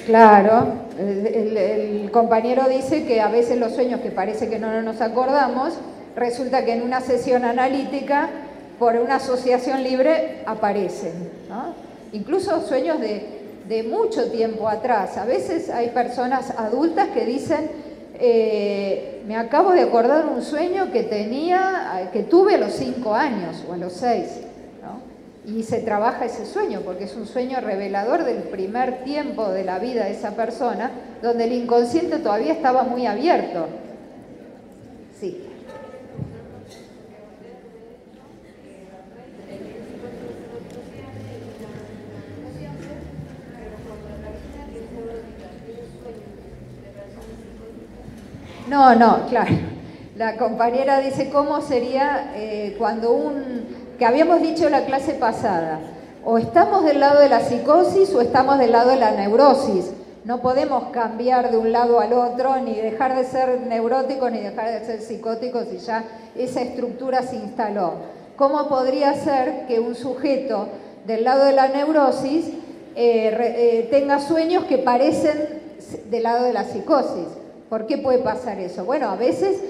Claro, el, compañero dice que a veces los sueños que parece que no nos acordamos resulta que en una sesión analítica, por una asociación libre, aparecen. Incluso sueños de, mucho tiempo atrás. A veces hay personas adultas que dicen, eh, me acabo de acordar un sueño que tenía, que tuve a los cinco años o a los seis y se trabaja ese sueño, porque es un sueño revelador del primer tiempo de la vida de esa persona, donde el inconsciente todavía estaba muy abierto. Sí. No, no, claro. La compañera dice cómo sería eh, cuando un que habíamos dicho en la clase pasada, o estamos del lado de la psicosis o estamos del lado de la neurosis. No podemos cambiar de un lado al otro, ni dejar de ser neurótico, ni dejar de ser psicótico si ya esa estructura se instaló. ¿Cómo podría ser que un sujeto del lado de la neurosis eh, eh, tenga sueños que parecen del lado de la psicosis? ¿Por qué puede pasar eso? Bueno, a veces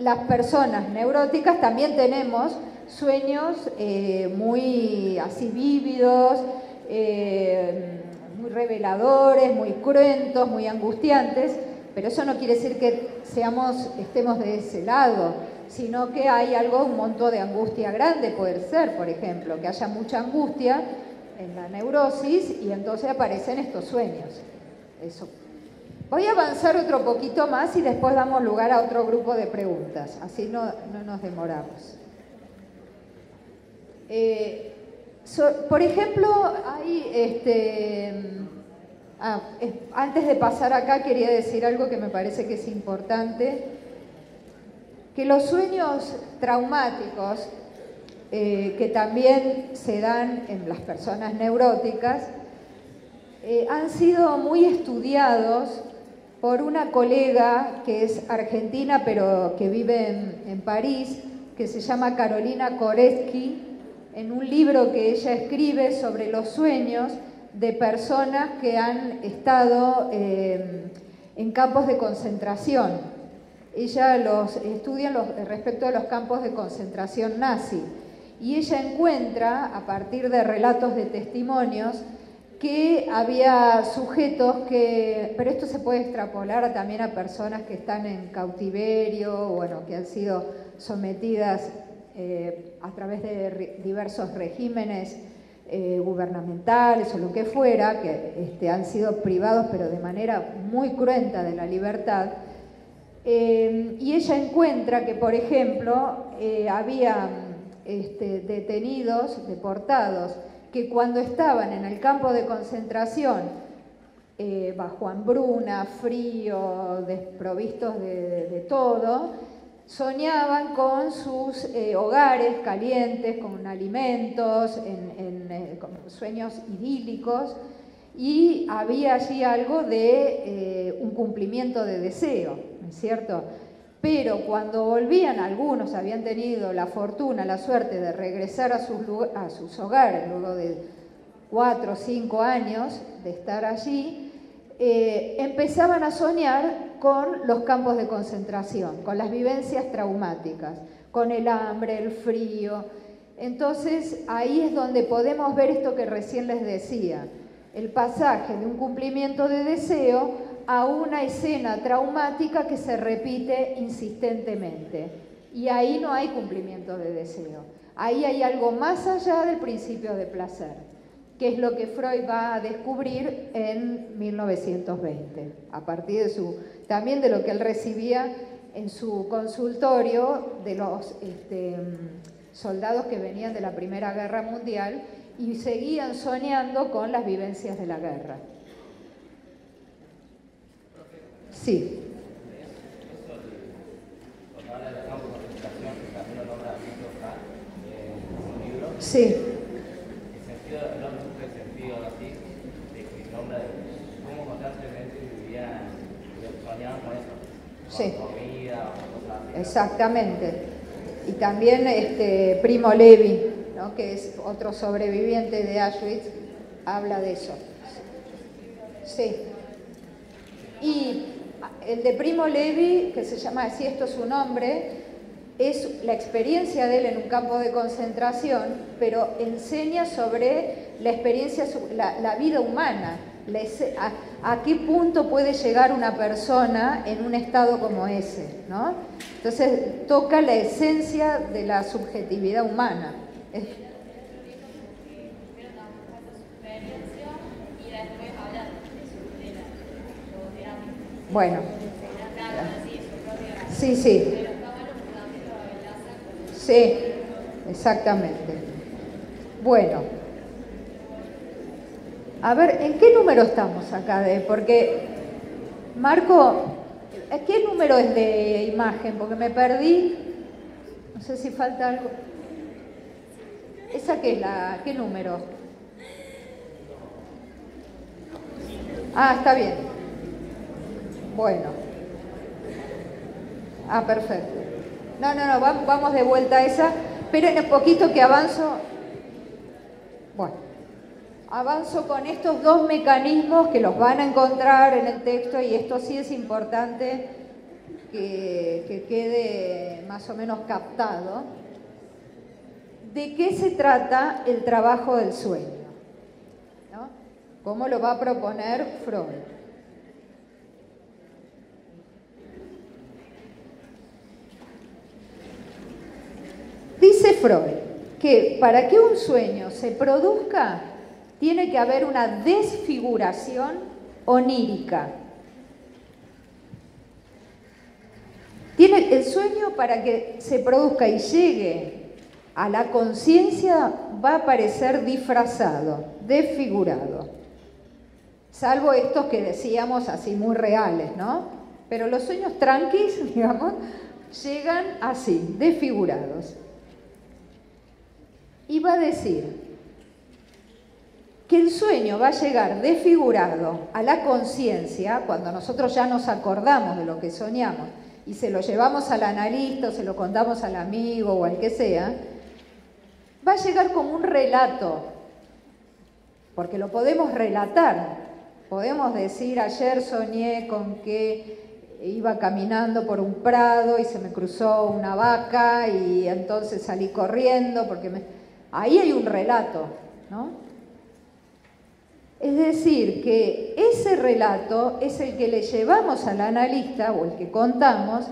las personas neuróticas también tenemos sueños eh, muy así vívidos, eh, muy reveladores, muy cruentos, muy angustiantes, pero eso no quiere decir que seamos, estemos de ese lado, sino que hay algo, un monto de angustia grande, puede ser, por ejemplo, que haya mucha angustia en la neurosis y entonces aparecen estos sueños. Eso. Voy a avanzar otro poquito más y después damos lugar a otro grupo de preguntas, así no, no nos demoramos. Eh, por ejemplo, este, ah, antes de pasar acá quería decir algo que me parece que es importante, que los sueños traumáticos, eh, que también se dan en las personas neuróticas, eh, han sido muy estudiados por una colega que es argentina pero que vive en, París, que se llama Carolina Koretsky, en un libro que ella escribe sobre los sueños de personas que han estado eh, en campos de concentración. Ella los estudia respecto a los campos de concentración nazi y ella encuentra, a partir de relatos de testimonios, que había sujetos que, pero esto se puede extrapolar también a personas que están en cautiverio, bueno, que han sido sometidas eh, a través de diversos regímenes eh, gubernamentales o lo que fuera, que este, han sido privados pero de manera muy cruenta de la libertad. Eh, y ella encuentra que, por ejemplo, había este, detenidos, deportados, que cuando estaban en el campo de concentración, bajo hambruna, frío, desprovistos de todo, soñaban con sus eh, hogares calientes, con alimentos, en, eh, con sueños idílicos, y había allí algo de eh, un cumplimiento de deseo, ¿no es cierto? Pero cuando volvían, algunos habían tenido la fortuna, la suerte de regresar a sus, hogares luego de cuatro o cinco años de estar allí, empezaban a soñar con los campos de concentración, con las vivencias traumáticas, con el hambre, el frío. Entonces ahí es donde podemos ver esto que recién les decía, el pasaje de un cumplimiento de deseo a una escena traumática que se repite insistentemente. Y ahí no hay cumplimiento de deseo. Ahí hay algo más allá del principio de placer que es lo que Freud va a descubrir en 1920, a partir de su, también de lo que él recibía en su consultorio de los este, soldados que venían de la Primera Guerra Mundial y seguían soñando con las vivencias de la guerra. Sí. Sí. Sí. Exactamente. Y también este Primo Levi, ¿no? que es otro sobreviviente de Auschwitz, habla de eso. Sí. Y el de Primo Levi, que se llama así, esto es su nombre, es la experiencia de él en un campo de concentración, pero enseña sobre la experiencia, la, vida humana, a, a, qué punto puede llegar una persona en un estado como ese, ¿no? Entonces toca la esencia de la subjetividad humana. Bueno. Sí, sí. Sí, exactamente. Bueno. A ver, ¿en qué número estamos acá? De, porque, Marco, ¿qué número es de imagen? Porque me perdí. No sé si falta algo. ¿Esa qué es la, qué número? Ah, está bien. Bueno. Ah, perfecto. No, no, no, vamos de vuelta a esa. Esperen un poquito que avanzo. Bueno, avanzo con estos dos mecanismos que los van a encontrar en el texto y esto sí es importante que, que quede más o menos captado. ¿De qué se trata el trabajo del sueño? ¿Cómo lo va a proponer Freud? Dice Freud que para que un sueño se produzca tiene que haber una desfiguración onírica. Tiene el sueño para que se produzca y llegue a la conciencia va a parecer disfrazado, desfigurado. Salvo estos que decíamos así muy reales, ¿no? Pero los sueños tranquis, [LAUGHS] digamos, llegan así, desfigurados y va a decir que el sueño va a llegar desfigurado a la conciencia cuando nosotros ya nos acordamos de lo que soñamos y se lo llevamos al analista o se lo contamos al amigo o al que sea, va a llegar como un relato, porque lo podemos relatar. Podemos decir, ayer soñé con que iba caminando por un prado y se me cruzó una vaca y entonces salí corriendo porque me Ahí hay un relato, ¿no? Es decir, que ese relato es el que le llevamos al analista o el que contamos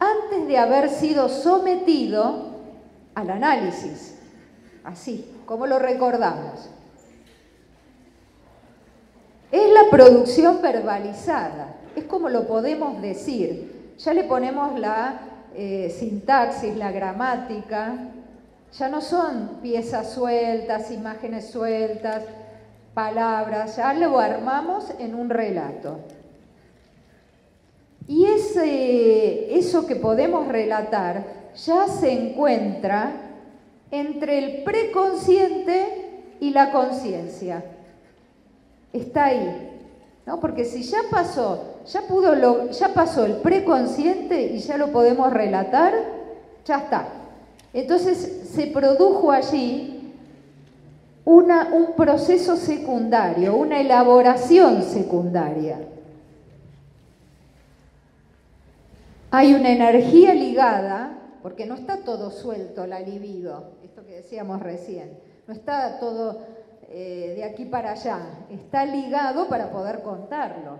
antes de haber sido sometido al análisis. Así, como lo recordamos. Es la producción verbalizada, es como lo podemos decir. Ya le ponemos la eh, sintaxis, la gramática, ya no son piezas sueltas, imágenes sueltas, palabras, ya lo armamos en un relato. Y ese, eso que podemos relatar ya se encuentra entre el preconsciente y la conciencia. Está ahí. ¿no? Porque si ya pasó, ya, pudo lo, ya pasó el preconsciente y ya lo podemos relatar, ya está. Entonces se produjo allí un proceso secundario, una elaboración secundaria. Hay una energía ligada, porque no está todo suelto la libido, esto que decíamos recién, no está todo eh, de aquí para allá, está ligado para poder contarlo.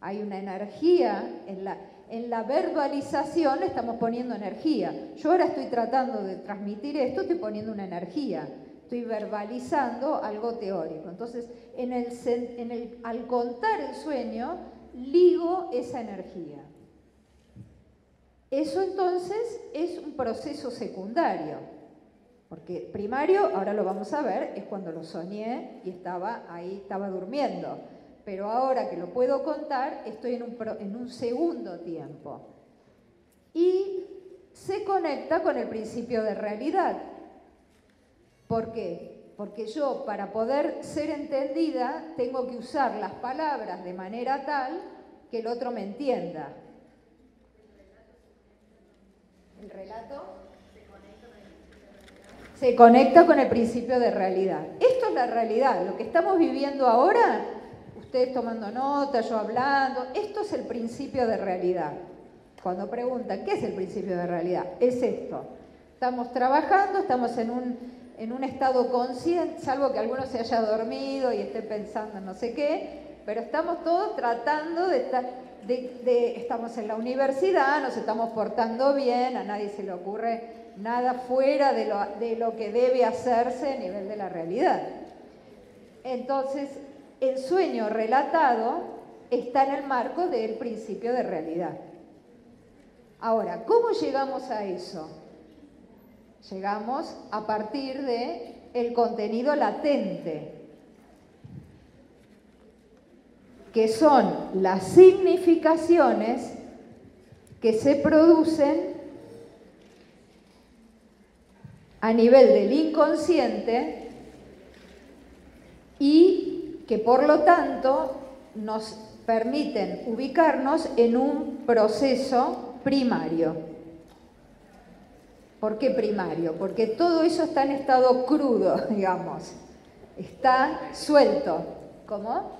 Hay una energía en la, en la verbalización estamos poniendo energía. Yo ahora estoy tratando de transmitir esto, estoy poniendo una energía, estoy verbalizando algo teórico. Entonces, al contar el sueño, ligo esa energía. Eso entonces es un proceso secundario, porque primario, ahora lo vamos a ver, es cuando lo soñé y estaba ahí, estaba durmiendo pero ahora que lo puedo contar, estoy en un, segundo tiempo. Y se conecta con el principio de realidad. ¿Por qué? Porque yo, para poder ser entendida, tengo que usar las palabras de manera tal que el otro me entienda. ¿El relato? Se conecta con el principio de realidad. Esto es la realidad. Lo que estamos viviendo ahora ustedes tomando nota, yo hablando. Esto es el principio de realidad. Cuando preguntan, ¿qué es el principio de realidad? Es esto. Estamos trabajando, estamos en un, en un estado consciente, salvo que alguno se haya dormido y esté pensando en no sé qué, pero estamos todos tratando de estar, de, estamos en la universidad, nos estamos portando bien, a nadie se le ocurre nada fuera de lo, de lo que debe hacerse a nivel de la realidad. Entonces, el sueño relatado está en el marco del principio de realidad. Ahora, ¿cómo llegamos a eso? Llegamos a partir de el contenido latente, que son las significaciones que se producen a nivel del inconsciente y que por lo tanto nos permiten ubicarnos en un proceso primario. ¿Por qué primario? Porque todo eso está en estado crudo, [LAUGHS] digamos. Está suelto. ¿Cómo?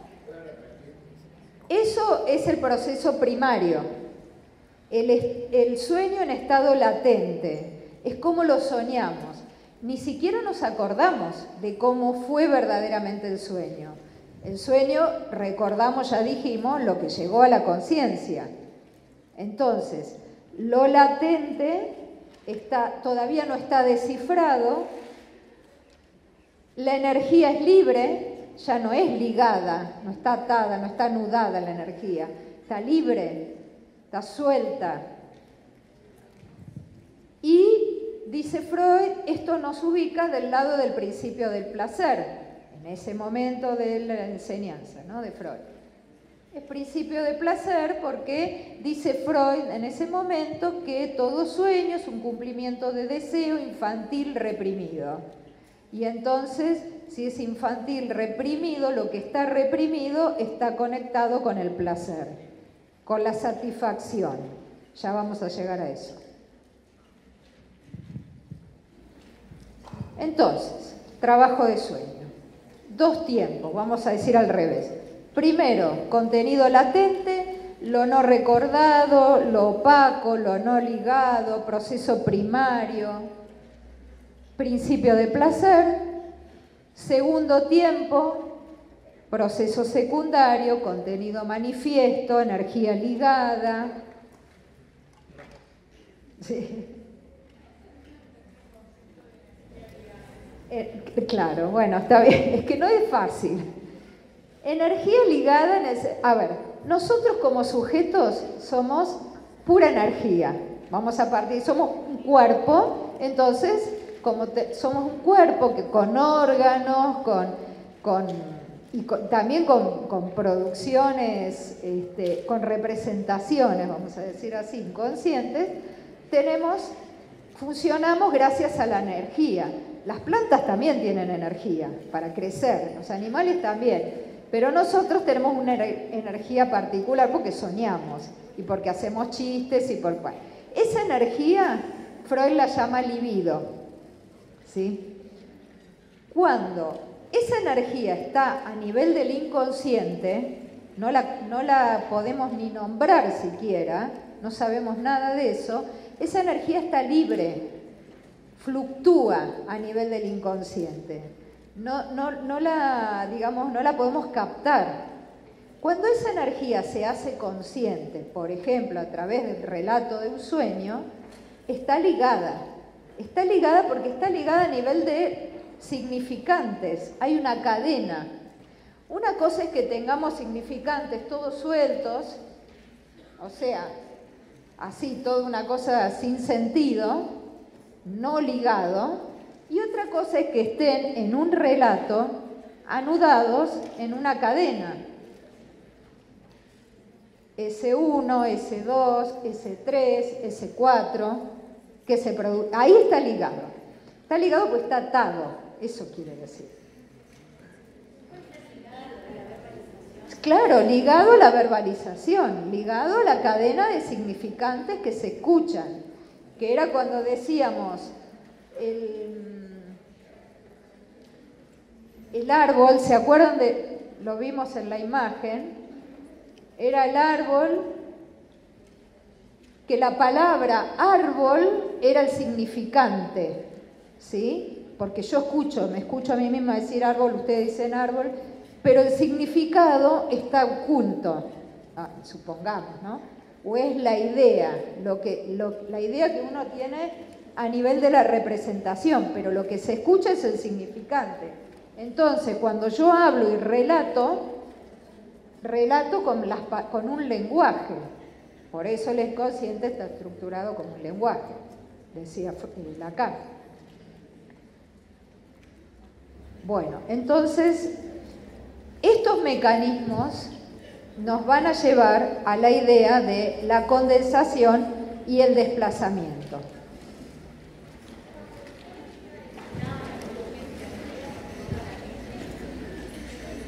Eso es el proceso primario. El, el sueño en estado latente. Es como lo soñamos. Ni siquiera nos acordamos de cómo fue verdaderamente el sueño. El sueño, recordamos, ya dijimos, lo que llegó a la conciencia. Entonces, lo latente está, todavía no está descifrado, la energía es libre, ya no es ligada, no está atada, no está anudada la energía, está libre, está suelta. Y, dice Freud, esto nos ubica del lado del principio del placer, en ese momento de la enseñanza ¿no? de Freud. Es principio de placer porque dice Freud en ese momento que todo sueño es un cumplimiento de deseo infantil reprimido. Y entonces, si es infantil reprimido, lo que está reprimido está conectado con el placer, con la satisfacción. Ya vamos a llegar a eso. Entonces, trabajo de sueño. Dos tiempos, vamos a decir al revés. Primero, contenido latente, lo no recordado, lo opaco, lo no ligado, proceso primario, principio de placer. Segundo tiempo, proceso secundario, contenido manifiesto, energía ligada. Eh, claro, bueno, está bien, [LAUGHS] es que no es fácil. Energía ligada en ese... A ver, nosotros como sujetos somos pura energía. Vamos a partir, somos un cuerpo, entonces, como somos un cuerpo que con órganos, con, y también con, con producciones, este, con representaciones, vamos a decir así, inconscientes, tenemos, funcionamos gracias a la energía. Las plantas también tienen energía para crecer, los animales también. Pero nosotros tenemos una energía particular porque soñamos y porque hacemos chistes y por cual. Esa energía Freud la llama libido. ¿sí? Cuando esa energía está a nivel del inconsciente, no la, no la podemos ni nombrar siquiera, no sabemos nada de eso, esa energía está libre, fluctúa a nivel del inconsciente no, la, digamos, no la podemos captar. Cuando esa energía se hace consciente, por ejemplo, a través del relato de un sueño, está ligada. Está ligada porque está ligada a nivel de significantes. Hay una cadena. Una cosa es que tengamos significantes todos sueltos, o sea, así, toda una cosa sin sentido, no ligado, y otra cosa es que estén en un relato anudados en una cadena. S1, S2, S3, S4, que se produce. Ahí está ligado. Está ligado pues está atado, eso quiere decir. Claro, ligado a la verbalización, ligado a la cadena de significantes que se escuchan, que era cuando decíamos el el árbol, ¿se acuerdan de lo vimos en la imagen, era el árbol, que la palabra árbol era el significante, ¿sí? Porque yo escucho, me escucho a mí misma decir árbol, ustedes dicen árbol, pero el significado está oculto, ah, supongamos, ¿no? O es la idea, lo que, la idea que uno tiene a nivel de la representación, pero lo que se escucha es el significante. Entonces, cuando yo hablo y relato, relato con, un lenguaje. Por eso el inconsciente está estructurado como un lenguaje, decía Lacan. Bueno, entonces, estos mecanismos nos van a llevar a la idea de la condensación y el desplazamiento.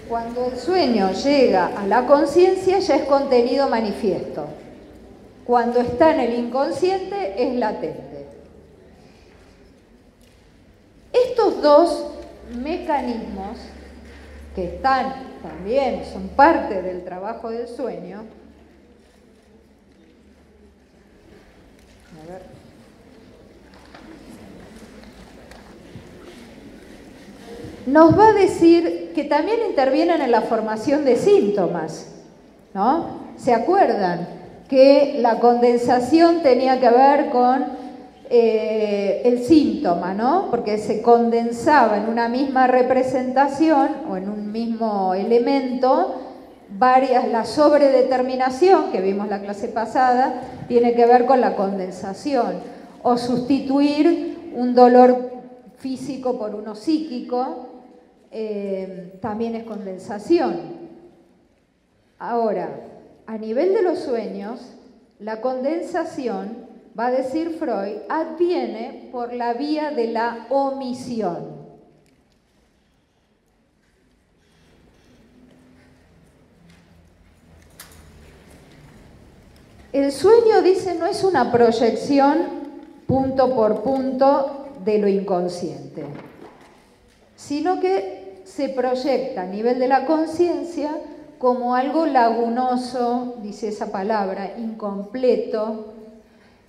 Cuando el sueño llega a la conciencia ya es contenido manifiesto. Cuando está en el inconsciente es latente. Estos dos mecanismos que están también, son parte del trabajo del sueño, a ver. nos va a decir que también intervienen en la formación de síntomas, ¿no? ¿Se acuerdan que la condensación tenía que ver con eh, el síntoma, ¿no? Porque se condensaba en una misma representación o en un mismo elemento varias, la sobredeterminación que vimos la clase pasada tiene que ver con la condensación o sustituir un dolor físico por uno psíquico eh, también es condensación. Ahora, a nivel de los sueños, la condensación, va a decir Freud, adviene por la vía de la omisión. El sueño, dice, no es una proyección punto por punto de lo inconsciente, sino que se proyecta a nivel de la conciencia como algo lagunoso, dice esa palabra, incompleto.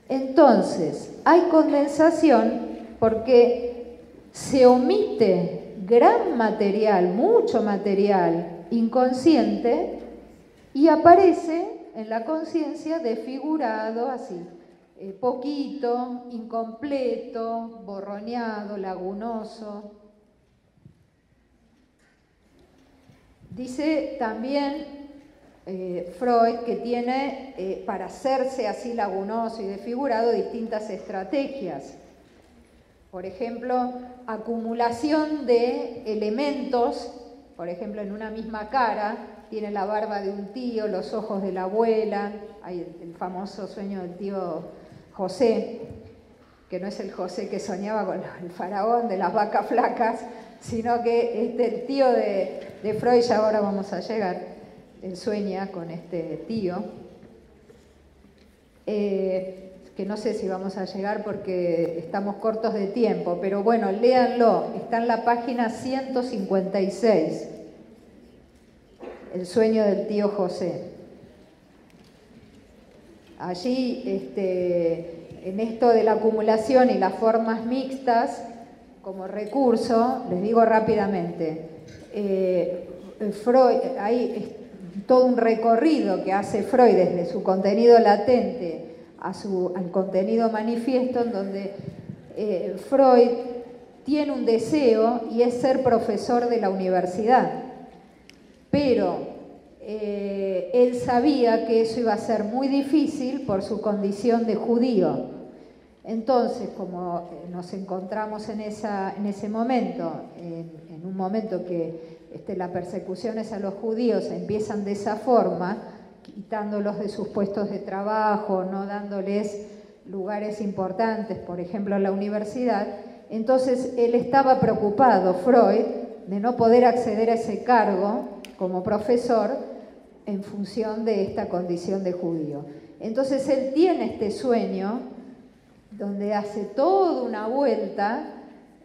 Entonces, hay condensación porque se omite gran material, mucho material inconsciente y aparece en la conciencia desfigurado así, eh, poquito, incompleto, borroneado, lagunoso. Dice también eh, Freud que tiene, eh, para hacerse así lagunoso y desfigurado, distintas estrategias. Por ejemplo, acumulación de elementos, por ejemplo, en una misma cara, tiene la barba de un tío, los ojos de la abuela, hay el famoso sueño del tío José, que no es el José que soñaba con [LAUGHS] el faraón de las vacas flacas, sino que este, el tío de, Freud, ya ahora vamos a llegar, él sueña con este tío, eh, que no sé si vamos a llegar porque estamos cortos de tiempo, pero bueno, léanlo, está en la página 156, el sueño del tío José. Allí, este, en esto de la acumulación y las formas mixtas, como recurso, les digo rápidamente, eh, Freud, hay todo un recorrido que hace Freud desde su contenido latente a su, al contenido manifiesto, en donde eh, Freud tiene un deseo y es ser profesor de la universidad. Pero eh, él sabía que eso iba a ser muy difícil por su condición de judío. Entonces, como eh, nos encontramos en, ese momento, en, un momento que este, las persecuciones a los judíos empiezan de esa forma, quitándolos de sus puestos de trabajo, no dándoles lugares importantes, por ejemplo, la universidad, entonces él estaba preocupado, Freud, de no poder acceder a ese cargo como profesor en función de esta condición de judío. Entonces él tiene este sueño donde hace toda una vuelta,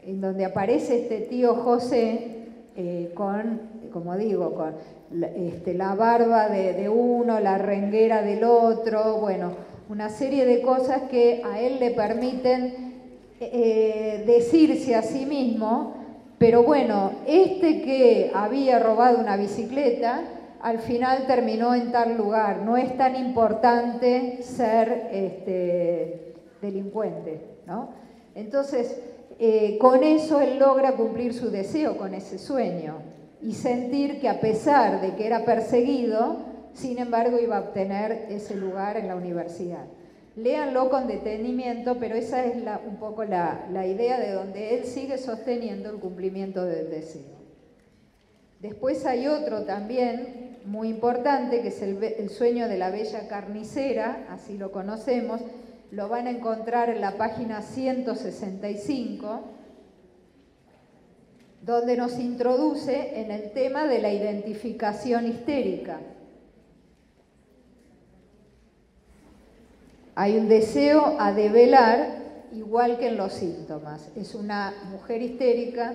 en donde aparece este tío José, eh, con, como digo, con la, este, la barba de, uno, la renguera del otro, bueno, una serie de cosas que a él le permiten eh, decirse a sí mismo, pero bueno, este que había robado una bicicleta, al final terminó en tal lugar, no es tan importante ser este, delincuente, ¿no? Entonces, eh, con eso él logra cumplir su deseo, con ese sueño, y sentir que a pesar de que era perseguido, sin embargo iba a obtener ese lugar en la universidad. Léanlo con detenimiento, pero esa es un poco la, idea de donde él sigue sosteniendo el cumplimiento del deseo. Después hay otro también muy importante, que es el sueño de la bella carnicera, así lo conocemos, lo van a encontrar en la página 165, donde nos introduce en el tema de la identificación histérica. Hay un deseo a develar igual que en los síntomas. Es una mujer histérica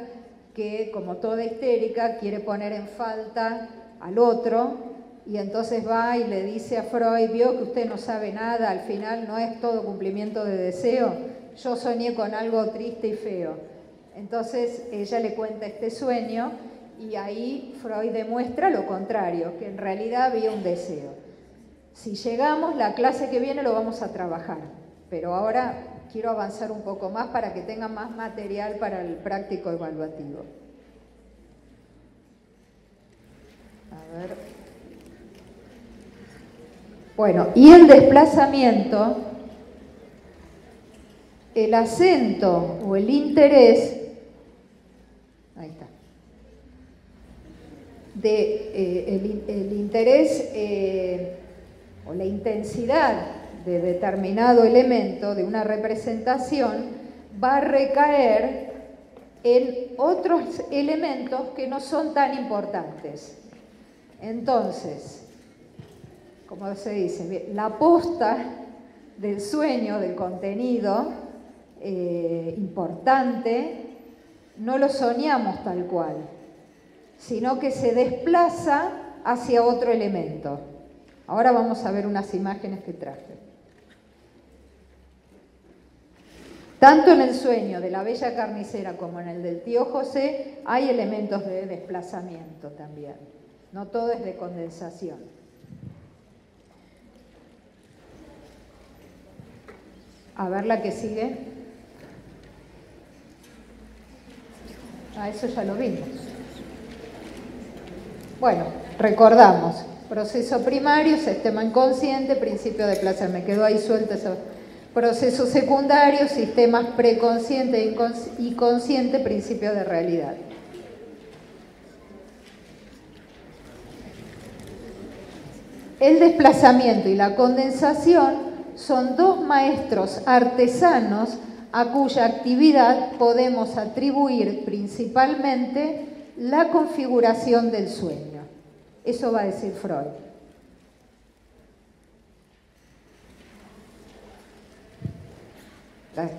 que, como toda histérica, quiere poner en falta al otro y entonces va y le dice a Freud, vio que usted no sabe nada, al final no es todo cumplimiento de deseo, yo soñé con algo triste y feo. Entonces ella le cuenta este sueño y ahí Freud demuestra lo contrario, que en realidad había un deseo. Si llegamos, la clase que viene lo vamos a trabajar, pero ahora quiero avanzar un poco más para que tengan más material para el práctico evaluativo. A ver. Bueno, y el desplazamiento, el acento o el interés, ahí está, de, eh, el, interés eh, o la intensidad de determinado elemento, de una representación, va a recaer en otros elementos que no son tan importantes. Entonces, como se dice, la posta del sueño, del contenido eh, importante, no lo soñamos tal cual, sino que se desplaza hacia otro elemento. Ahora vamos a ver unas imágenes que traje. Tanto en el sueño de la bella carnicera como en el del tío José hay elementos de desplazamiento también. No todo es de condensación. A ver la que sigue. A eso ya lo vimos. Bueno, recordamos. Proceso primario, sistema inconsciente, principio de placer. Me quedó ahí suelto eso. Proceso secundario, sistemas preconsciente y consciente, principio de realidad. El desplazamiento y la condensación son dos maestros artesanos a cuya actividad podemos atribuir principalmente la configuración del sueño. Eso va a decir Freud.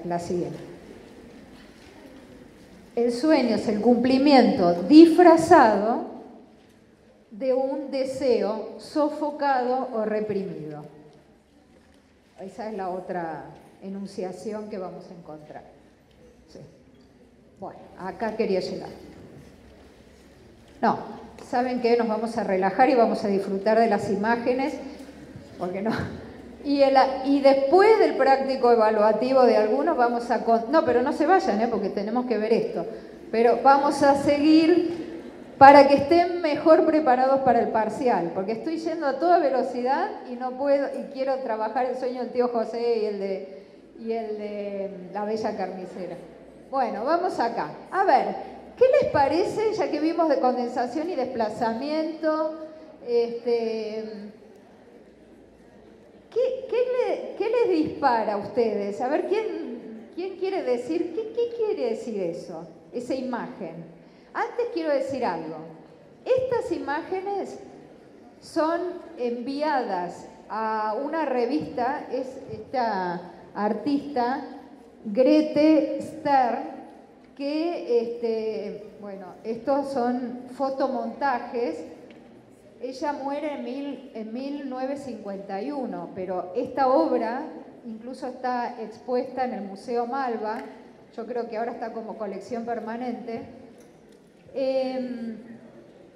La, siguiente. El sueño es el cumplimiento disfrazado de un deseo sofocado o reprimido. Esa es la otra enunciación que vamos a encontrar. Bueno, acá quería llegar. No, ¿saben qué? Nos vamos a relajar y vamos a disfrutar de las imágenes, porque no. Y, y después del práctico evaluativo de algunos vamos a... No, pero no se vayan, ¿eh? porque tenemos que ver esto. Pero vamos a seguir para que estén mejor preparados para el parcial, porque estoy yendo a toda velocidad y no puedo y quiero trabajar el sueño del tío José y el de y el de la bella carnicera. Bueno, vamos acá. A ver, ¿qué les parece ya que vimos de condensación y desplazamiento? Este, ¿qué, les dispara a ustedes? A ver, ¿quién, quién quiere decir? ¿Qué, ¿Qué quiere decir eso? Esa imagen. Antes quiero decir algo. Estas imágenes son enviadas a una revista, es esta artista Grete Stern, que, este, bueno, estos son fotomontajes. Ella muere en, mil, en 1951, pero esta obra incluso está expuesta en el Museo Malva, yo creo que ahora está como colección permanente. Em,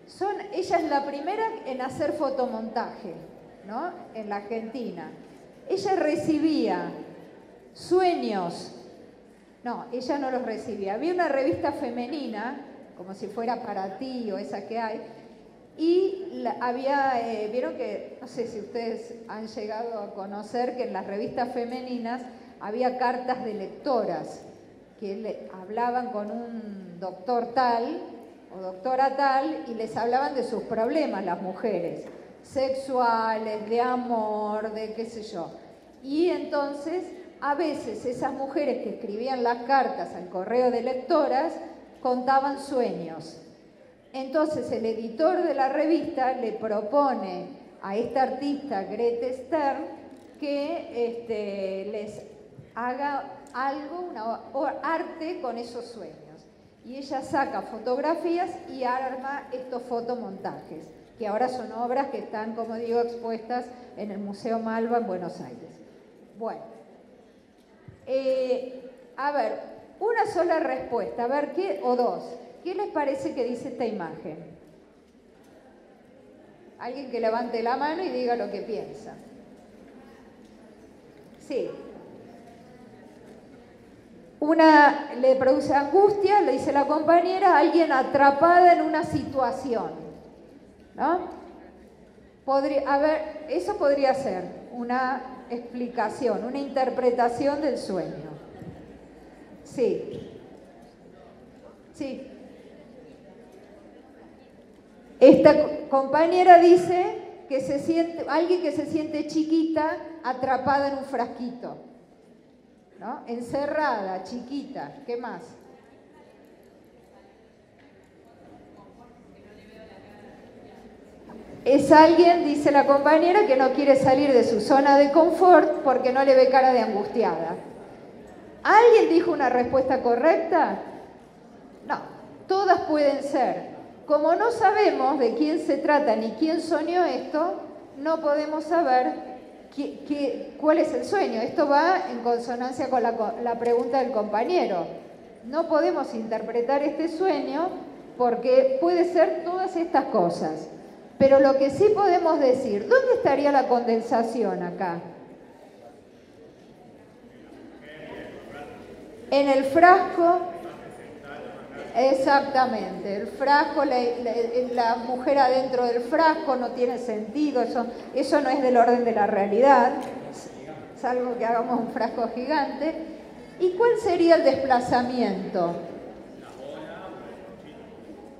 son, ella es la primera en hacer fotomontaje, ¿no? En la Argentina. Ella recibía sueños no, ella no los recibía. Había una revista femenina, como si fuera para ti o esa que hay, y había, eh, vieron que, no sé si ustedes han llegado a conocer que en las revistas femeninas había cartas de lectoras que hablaban con un doctor tal o doctora tal y les hablaban de sus problemas las mujeres, sexuales, de amor, de qué sé yo. Y entonces a veces esas mujeres que escribían las cartas al correo de lectoras contaban sueños. Entonces el editor de la revista le propone a esta artista, Grete Stern, que este, les haga algo, una, arte con esos sueños. Y ella saca fotografías y arma estos fotomontajes, que ahora son obras que están, como digo, expuestas en el Museo Malva en Buenos Aires. Bueno, eh, a ver, una sola respuesta, a ver, ¿qué, o dos. ¿Qué les parece que dice esta imagen? Alguien que levante la mano y diga lo que piensa. Sí. Una le produce angustia, le dice la compañera, alguien atrapada en una situación. ¿No? Podría, a ver, eso podría ser una explicación, una interpretación del sueño. Sí. Sí. Esta compañera dice que se siente, alguien que se siente chiquita atrapada en un frasquito, ¿no? Encerrada, chiquita, ¿qué más? Es alguien, dice la compañera, que no quiere salir de su zona de confort porque no le ve cara de angustiada. ¿Alguien dijo una respuesta correcta? No, todas pueden ser. Como no sabemos de quién se trata ni quién soñó esto, no podemos saber cuál es el sueño. Esto va en consonancia con la pregunta del compañero. No podemos interpretar este sueño porque puede ser todas estas cosas. Pero lo que sí podemos decir, ¿dónde estaría la condensación acá? En el frasco, exactamente, el frasco, la, mujer adentro del frasco no tiene sentido, eso, eso no es del orden de la realidad, salvo que hagamos un frasco gigante. ¿Y cuál sería el desplazamiento?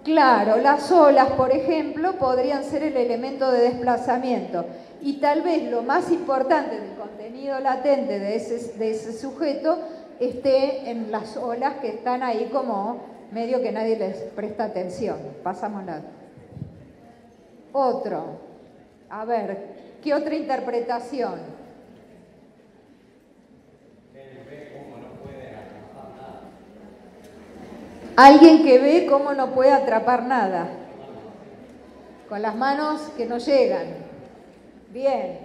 Claro, las olas, por ejemplo, podrían ser el elemento de desplazamiento. Y tal vez lo más importante del contenido latente de ese, de ese sujeto esté en las olas que están ahí como medio que nadie les presta atención. Pasamos nada. Otro. A ver, ¿qué otra interpretación? Alguien que ve cómo no puede atrapar nada. Con las manos que no llegan. Bien.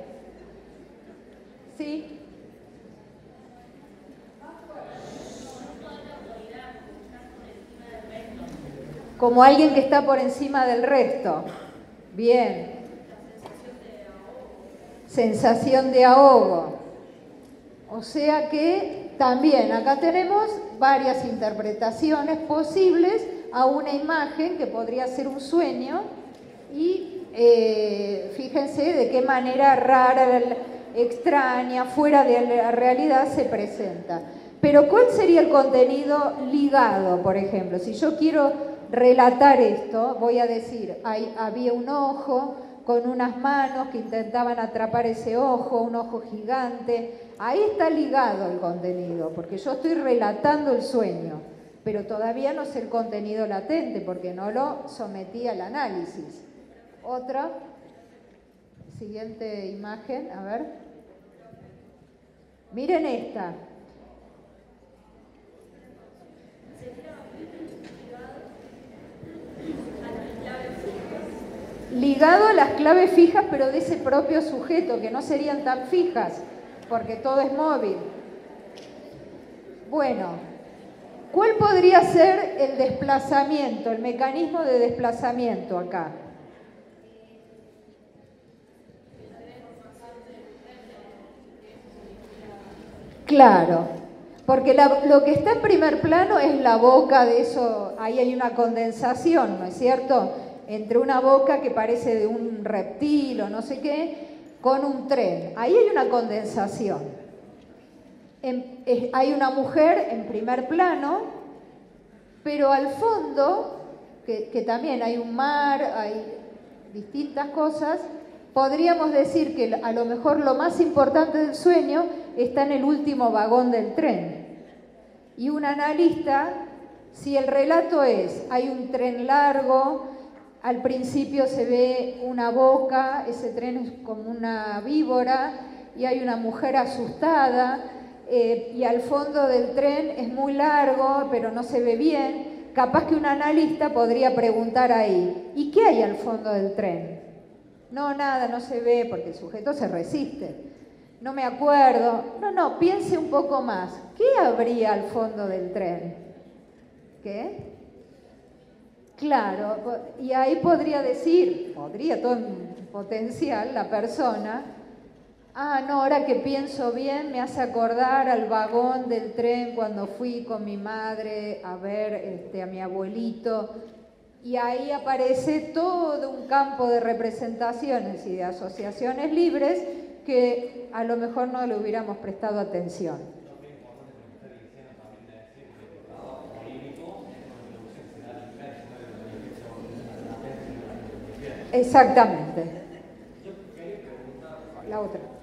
¿Sí? Como alguien que está por encima del resto. Bien. Sensación de ahogo. O sea que también acá tenemos varias interpretaciones posibles a una imagen que podría ser un sueño y eh, fíjense de qué manera rara, extraña, fuera de la realidad se presenta. Pero ¿cuál sería el contenido ligado, por ejemplo? Si yo quiero relatar esto, voy a decir, había un ojo con unas manos que intentaban atrapar ese ojo, un ojo gigante, Ahí está ligado el contenido, porque yo estoy relatando el sueño, pero todavía no sé el contenido latente, porque no lo sometí al análisis. Otra, siguiente imagen, a ver. Miren esta. Ligado a las claves fijas, pero de ese propio sujeto, que no serían tan fijas, porque todo es móvil. Bueno, ¿cuál podría ser el desplazamiento, el mecanismo de desplazamiento acá? Claro, porque lo que está en primer plano es la boca de eso, ahí hay una condensación, ¿no es cierto? Entre una boca que parece de un reptil o no sé qué, con un tren. Ahí hay una condensación. hay una mujer en primer plano, pero al fondo, que también hay un mar, hay distintas cosas, podríamos decir que a lo mejor lo más importante del sueño está en el último vagón del tren. Y un analista, si el relato es, hay un tren largo, al principio se ve una boca, ese tren es como una víbora, y hay una mujer asustada, eh, y al fondo del tren es muy largo, pero no se ve bien, capaz que un analista podría preguntar ahí, ¿y qué hay al fondo del tren? No, nada, no se ve porque el sujeto se resiste. No me acuerdo. No, no, piense un poco más. ¿Qué habría al fondo del tren? ¿Qué? Claro, y ahí podría decir, podría todo en potencial la persona, ah, no, ahora que pienso bien, me hace acordar al vagón del tren cuando fui con mi madre a ver este, a mi abuelito y ahí aparece todo un campo de representaciones y de asociaciones libres que a lo mejor no le hubiéramos prestado atención. Exactamente. La otra.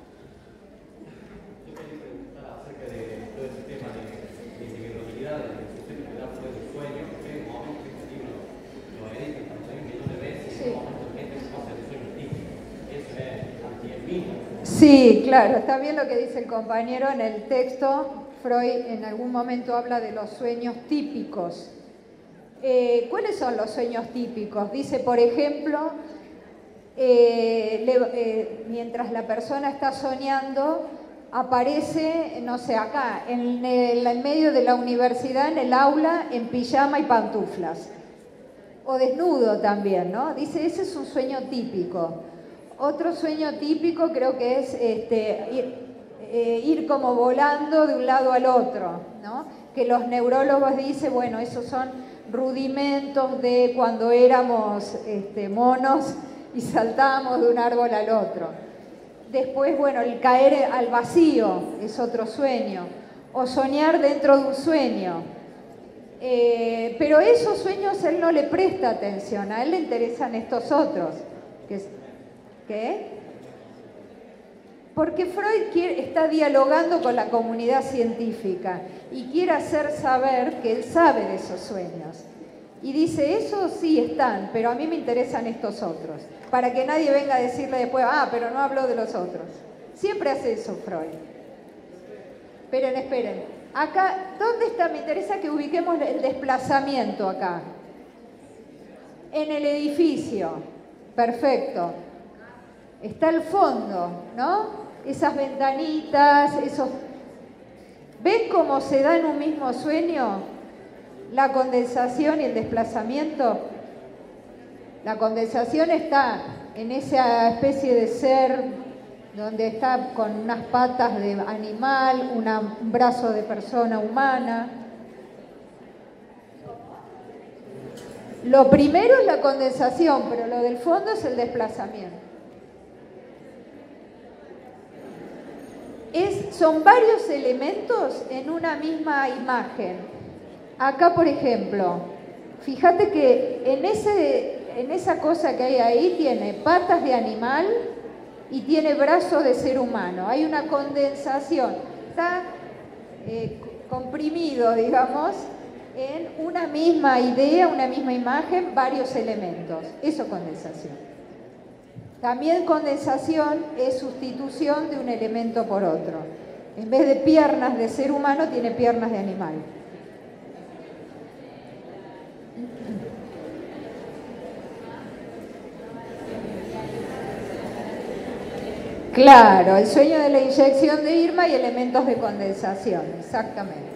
Sí, claro, está bien lo que dice el compañero en el texto. Freud en algún momento habla de los sueños típicos. Eh, ¿Cuáles son los sueños típicos? Dice, por ejemplo, eh, eh, mientras la persona está soñando, aparece, no sé, acá, en el medio de la universidad, en el aula, en pijama y pantuflas. O desnudo también, ¿no? Dice, ese es un sueño típico. Otro sueño típico creo que es este, eh, ir, como volando de un lado al otro, ¿no? que los neurólogos dicen, bueno, esos son rudimentos de cuando éramos este, monos y saltábamos de un árbol al otro. Después, bueno, el caer al vacío es otro sueño, o soñar dentro de un sueño. Eh, pero esos sueños él no le presta atención, a él le interesan estos otros, que Porque Freud está dialogando con la comunidad científica y quiere hacer saber que él sabe de esos sueños. Y dice, esos sí están, pero a mí me interesan estos otros, para que nadie venga a decirle después, ah, pero no habló de los otros. Siempre hace eso Freud. Esperen, esperen. Acá, ¿dónde está? Me interesa que ubiquemos el desplazamiento acá. En el edificio. Perfecto está el fondo, ¿no? Esas ventanitas, esos... ¿Ven cómo se da en un mismo sueño la condensación y el desplazamiento? La condensación está en esa especie de ser donde está con unas patas de animal, un brazo de persona humana. Lo primero es la condensación, pero lo del fondo es el desplazamiento. Son varios elementos en una misma imagen. Acá, por ejemplo, fíjate que en, ese, en esa cosa que hay ahí tiene patas de animal y tiene brazos de ser humano. Hay una condensación. Está eh, comprimido, digamos, en una misma idea, una misma imagen, varios elementos. Eso condensación. También condensación es sustitución de un elemento por otro. En vez de piernas de ser humano, tiene piernas de animal. Claro, el sueño de la inyección de Irma y elementos de condensación, exactamente.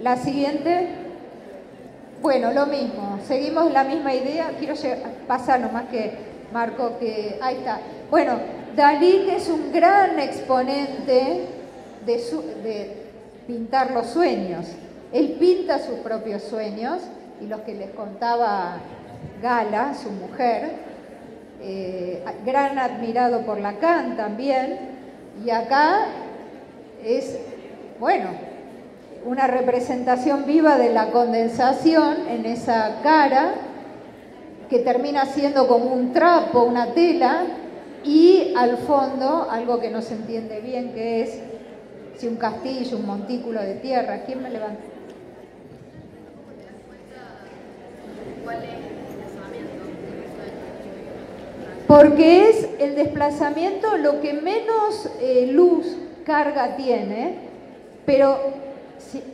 La siguiente. Bueno, lo mismo, seguimos la misma idea. Quiero pasar nomás que Marco, que ahí está. Bueno, Dalí, que es un gran exponente de, pintar los sueños. Él pinta sus propios sueños y los que les contaba Gala, su mujer, eh, gran admirado por Lacan también, y acá es, bueno, una representación viva de la condensación en esa cara que termina siendo como un trapo, una tela, y al fondo algo que no se entiende bien, que es si un castillo, un montículo de tierra. ¿Quién me levanta? Porque es el desplazamiento lo que menos eh, luz, carga tiene, pero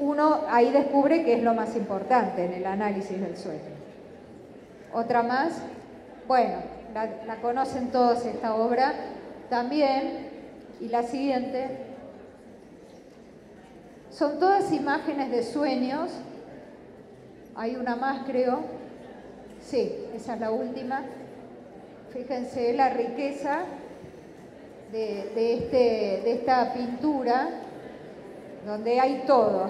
uno ahí descubre que es lo más importante en el análisis del sueño. Otra más, bueno, la, conocen todos esta obra. También, y la siguiente, son todas imágenes de sueños, hay una más creo, sí, esa es la última, fíjense la riqueza de, este, de esta pintura, donde hay todo.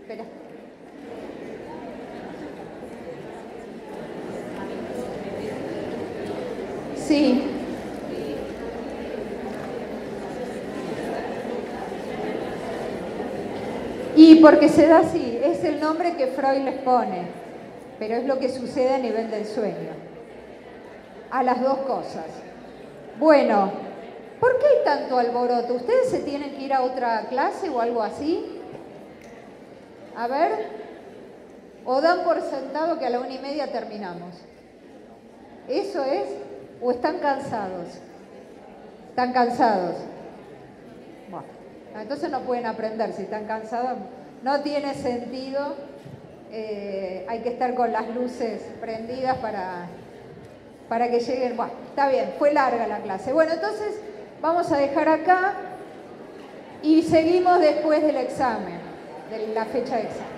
Espera. Sí. Y porque se da así, es el nombre que Freud les pone, pero es lo que sucede a nivel del sueño a las dos cosas. Bueno, ¿por qué hay tanto alboroto? ¿Ustedes se tienen que ir a otra clase o algo así? A ver, o dan por sentado que a la una y media terminamos. ¿Eso es? ¿O están cansados? ¿Están cansados? Bueno, entonces no pueden aprender si están cansados. No tiene sentido. Eh, hay que estar con las luces prendidas para para que lleguen. Bueno, está bien, fue larga la clase. Bueno, entonces vamos a dejar acá y seguimos después del examen, de la fecha de examen.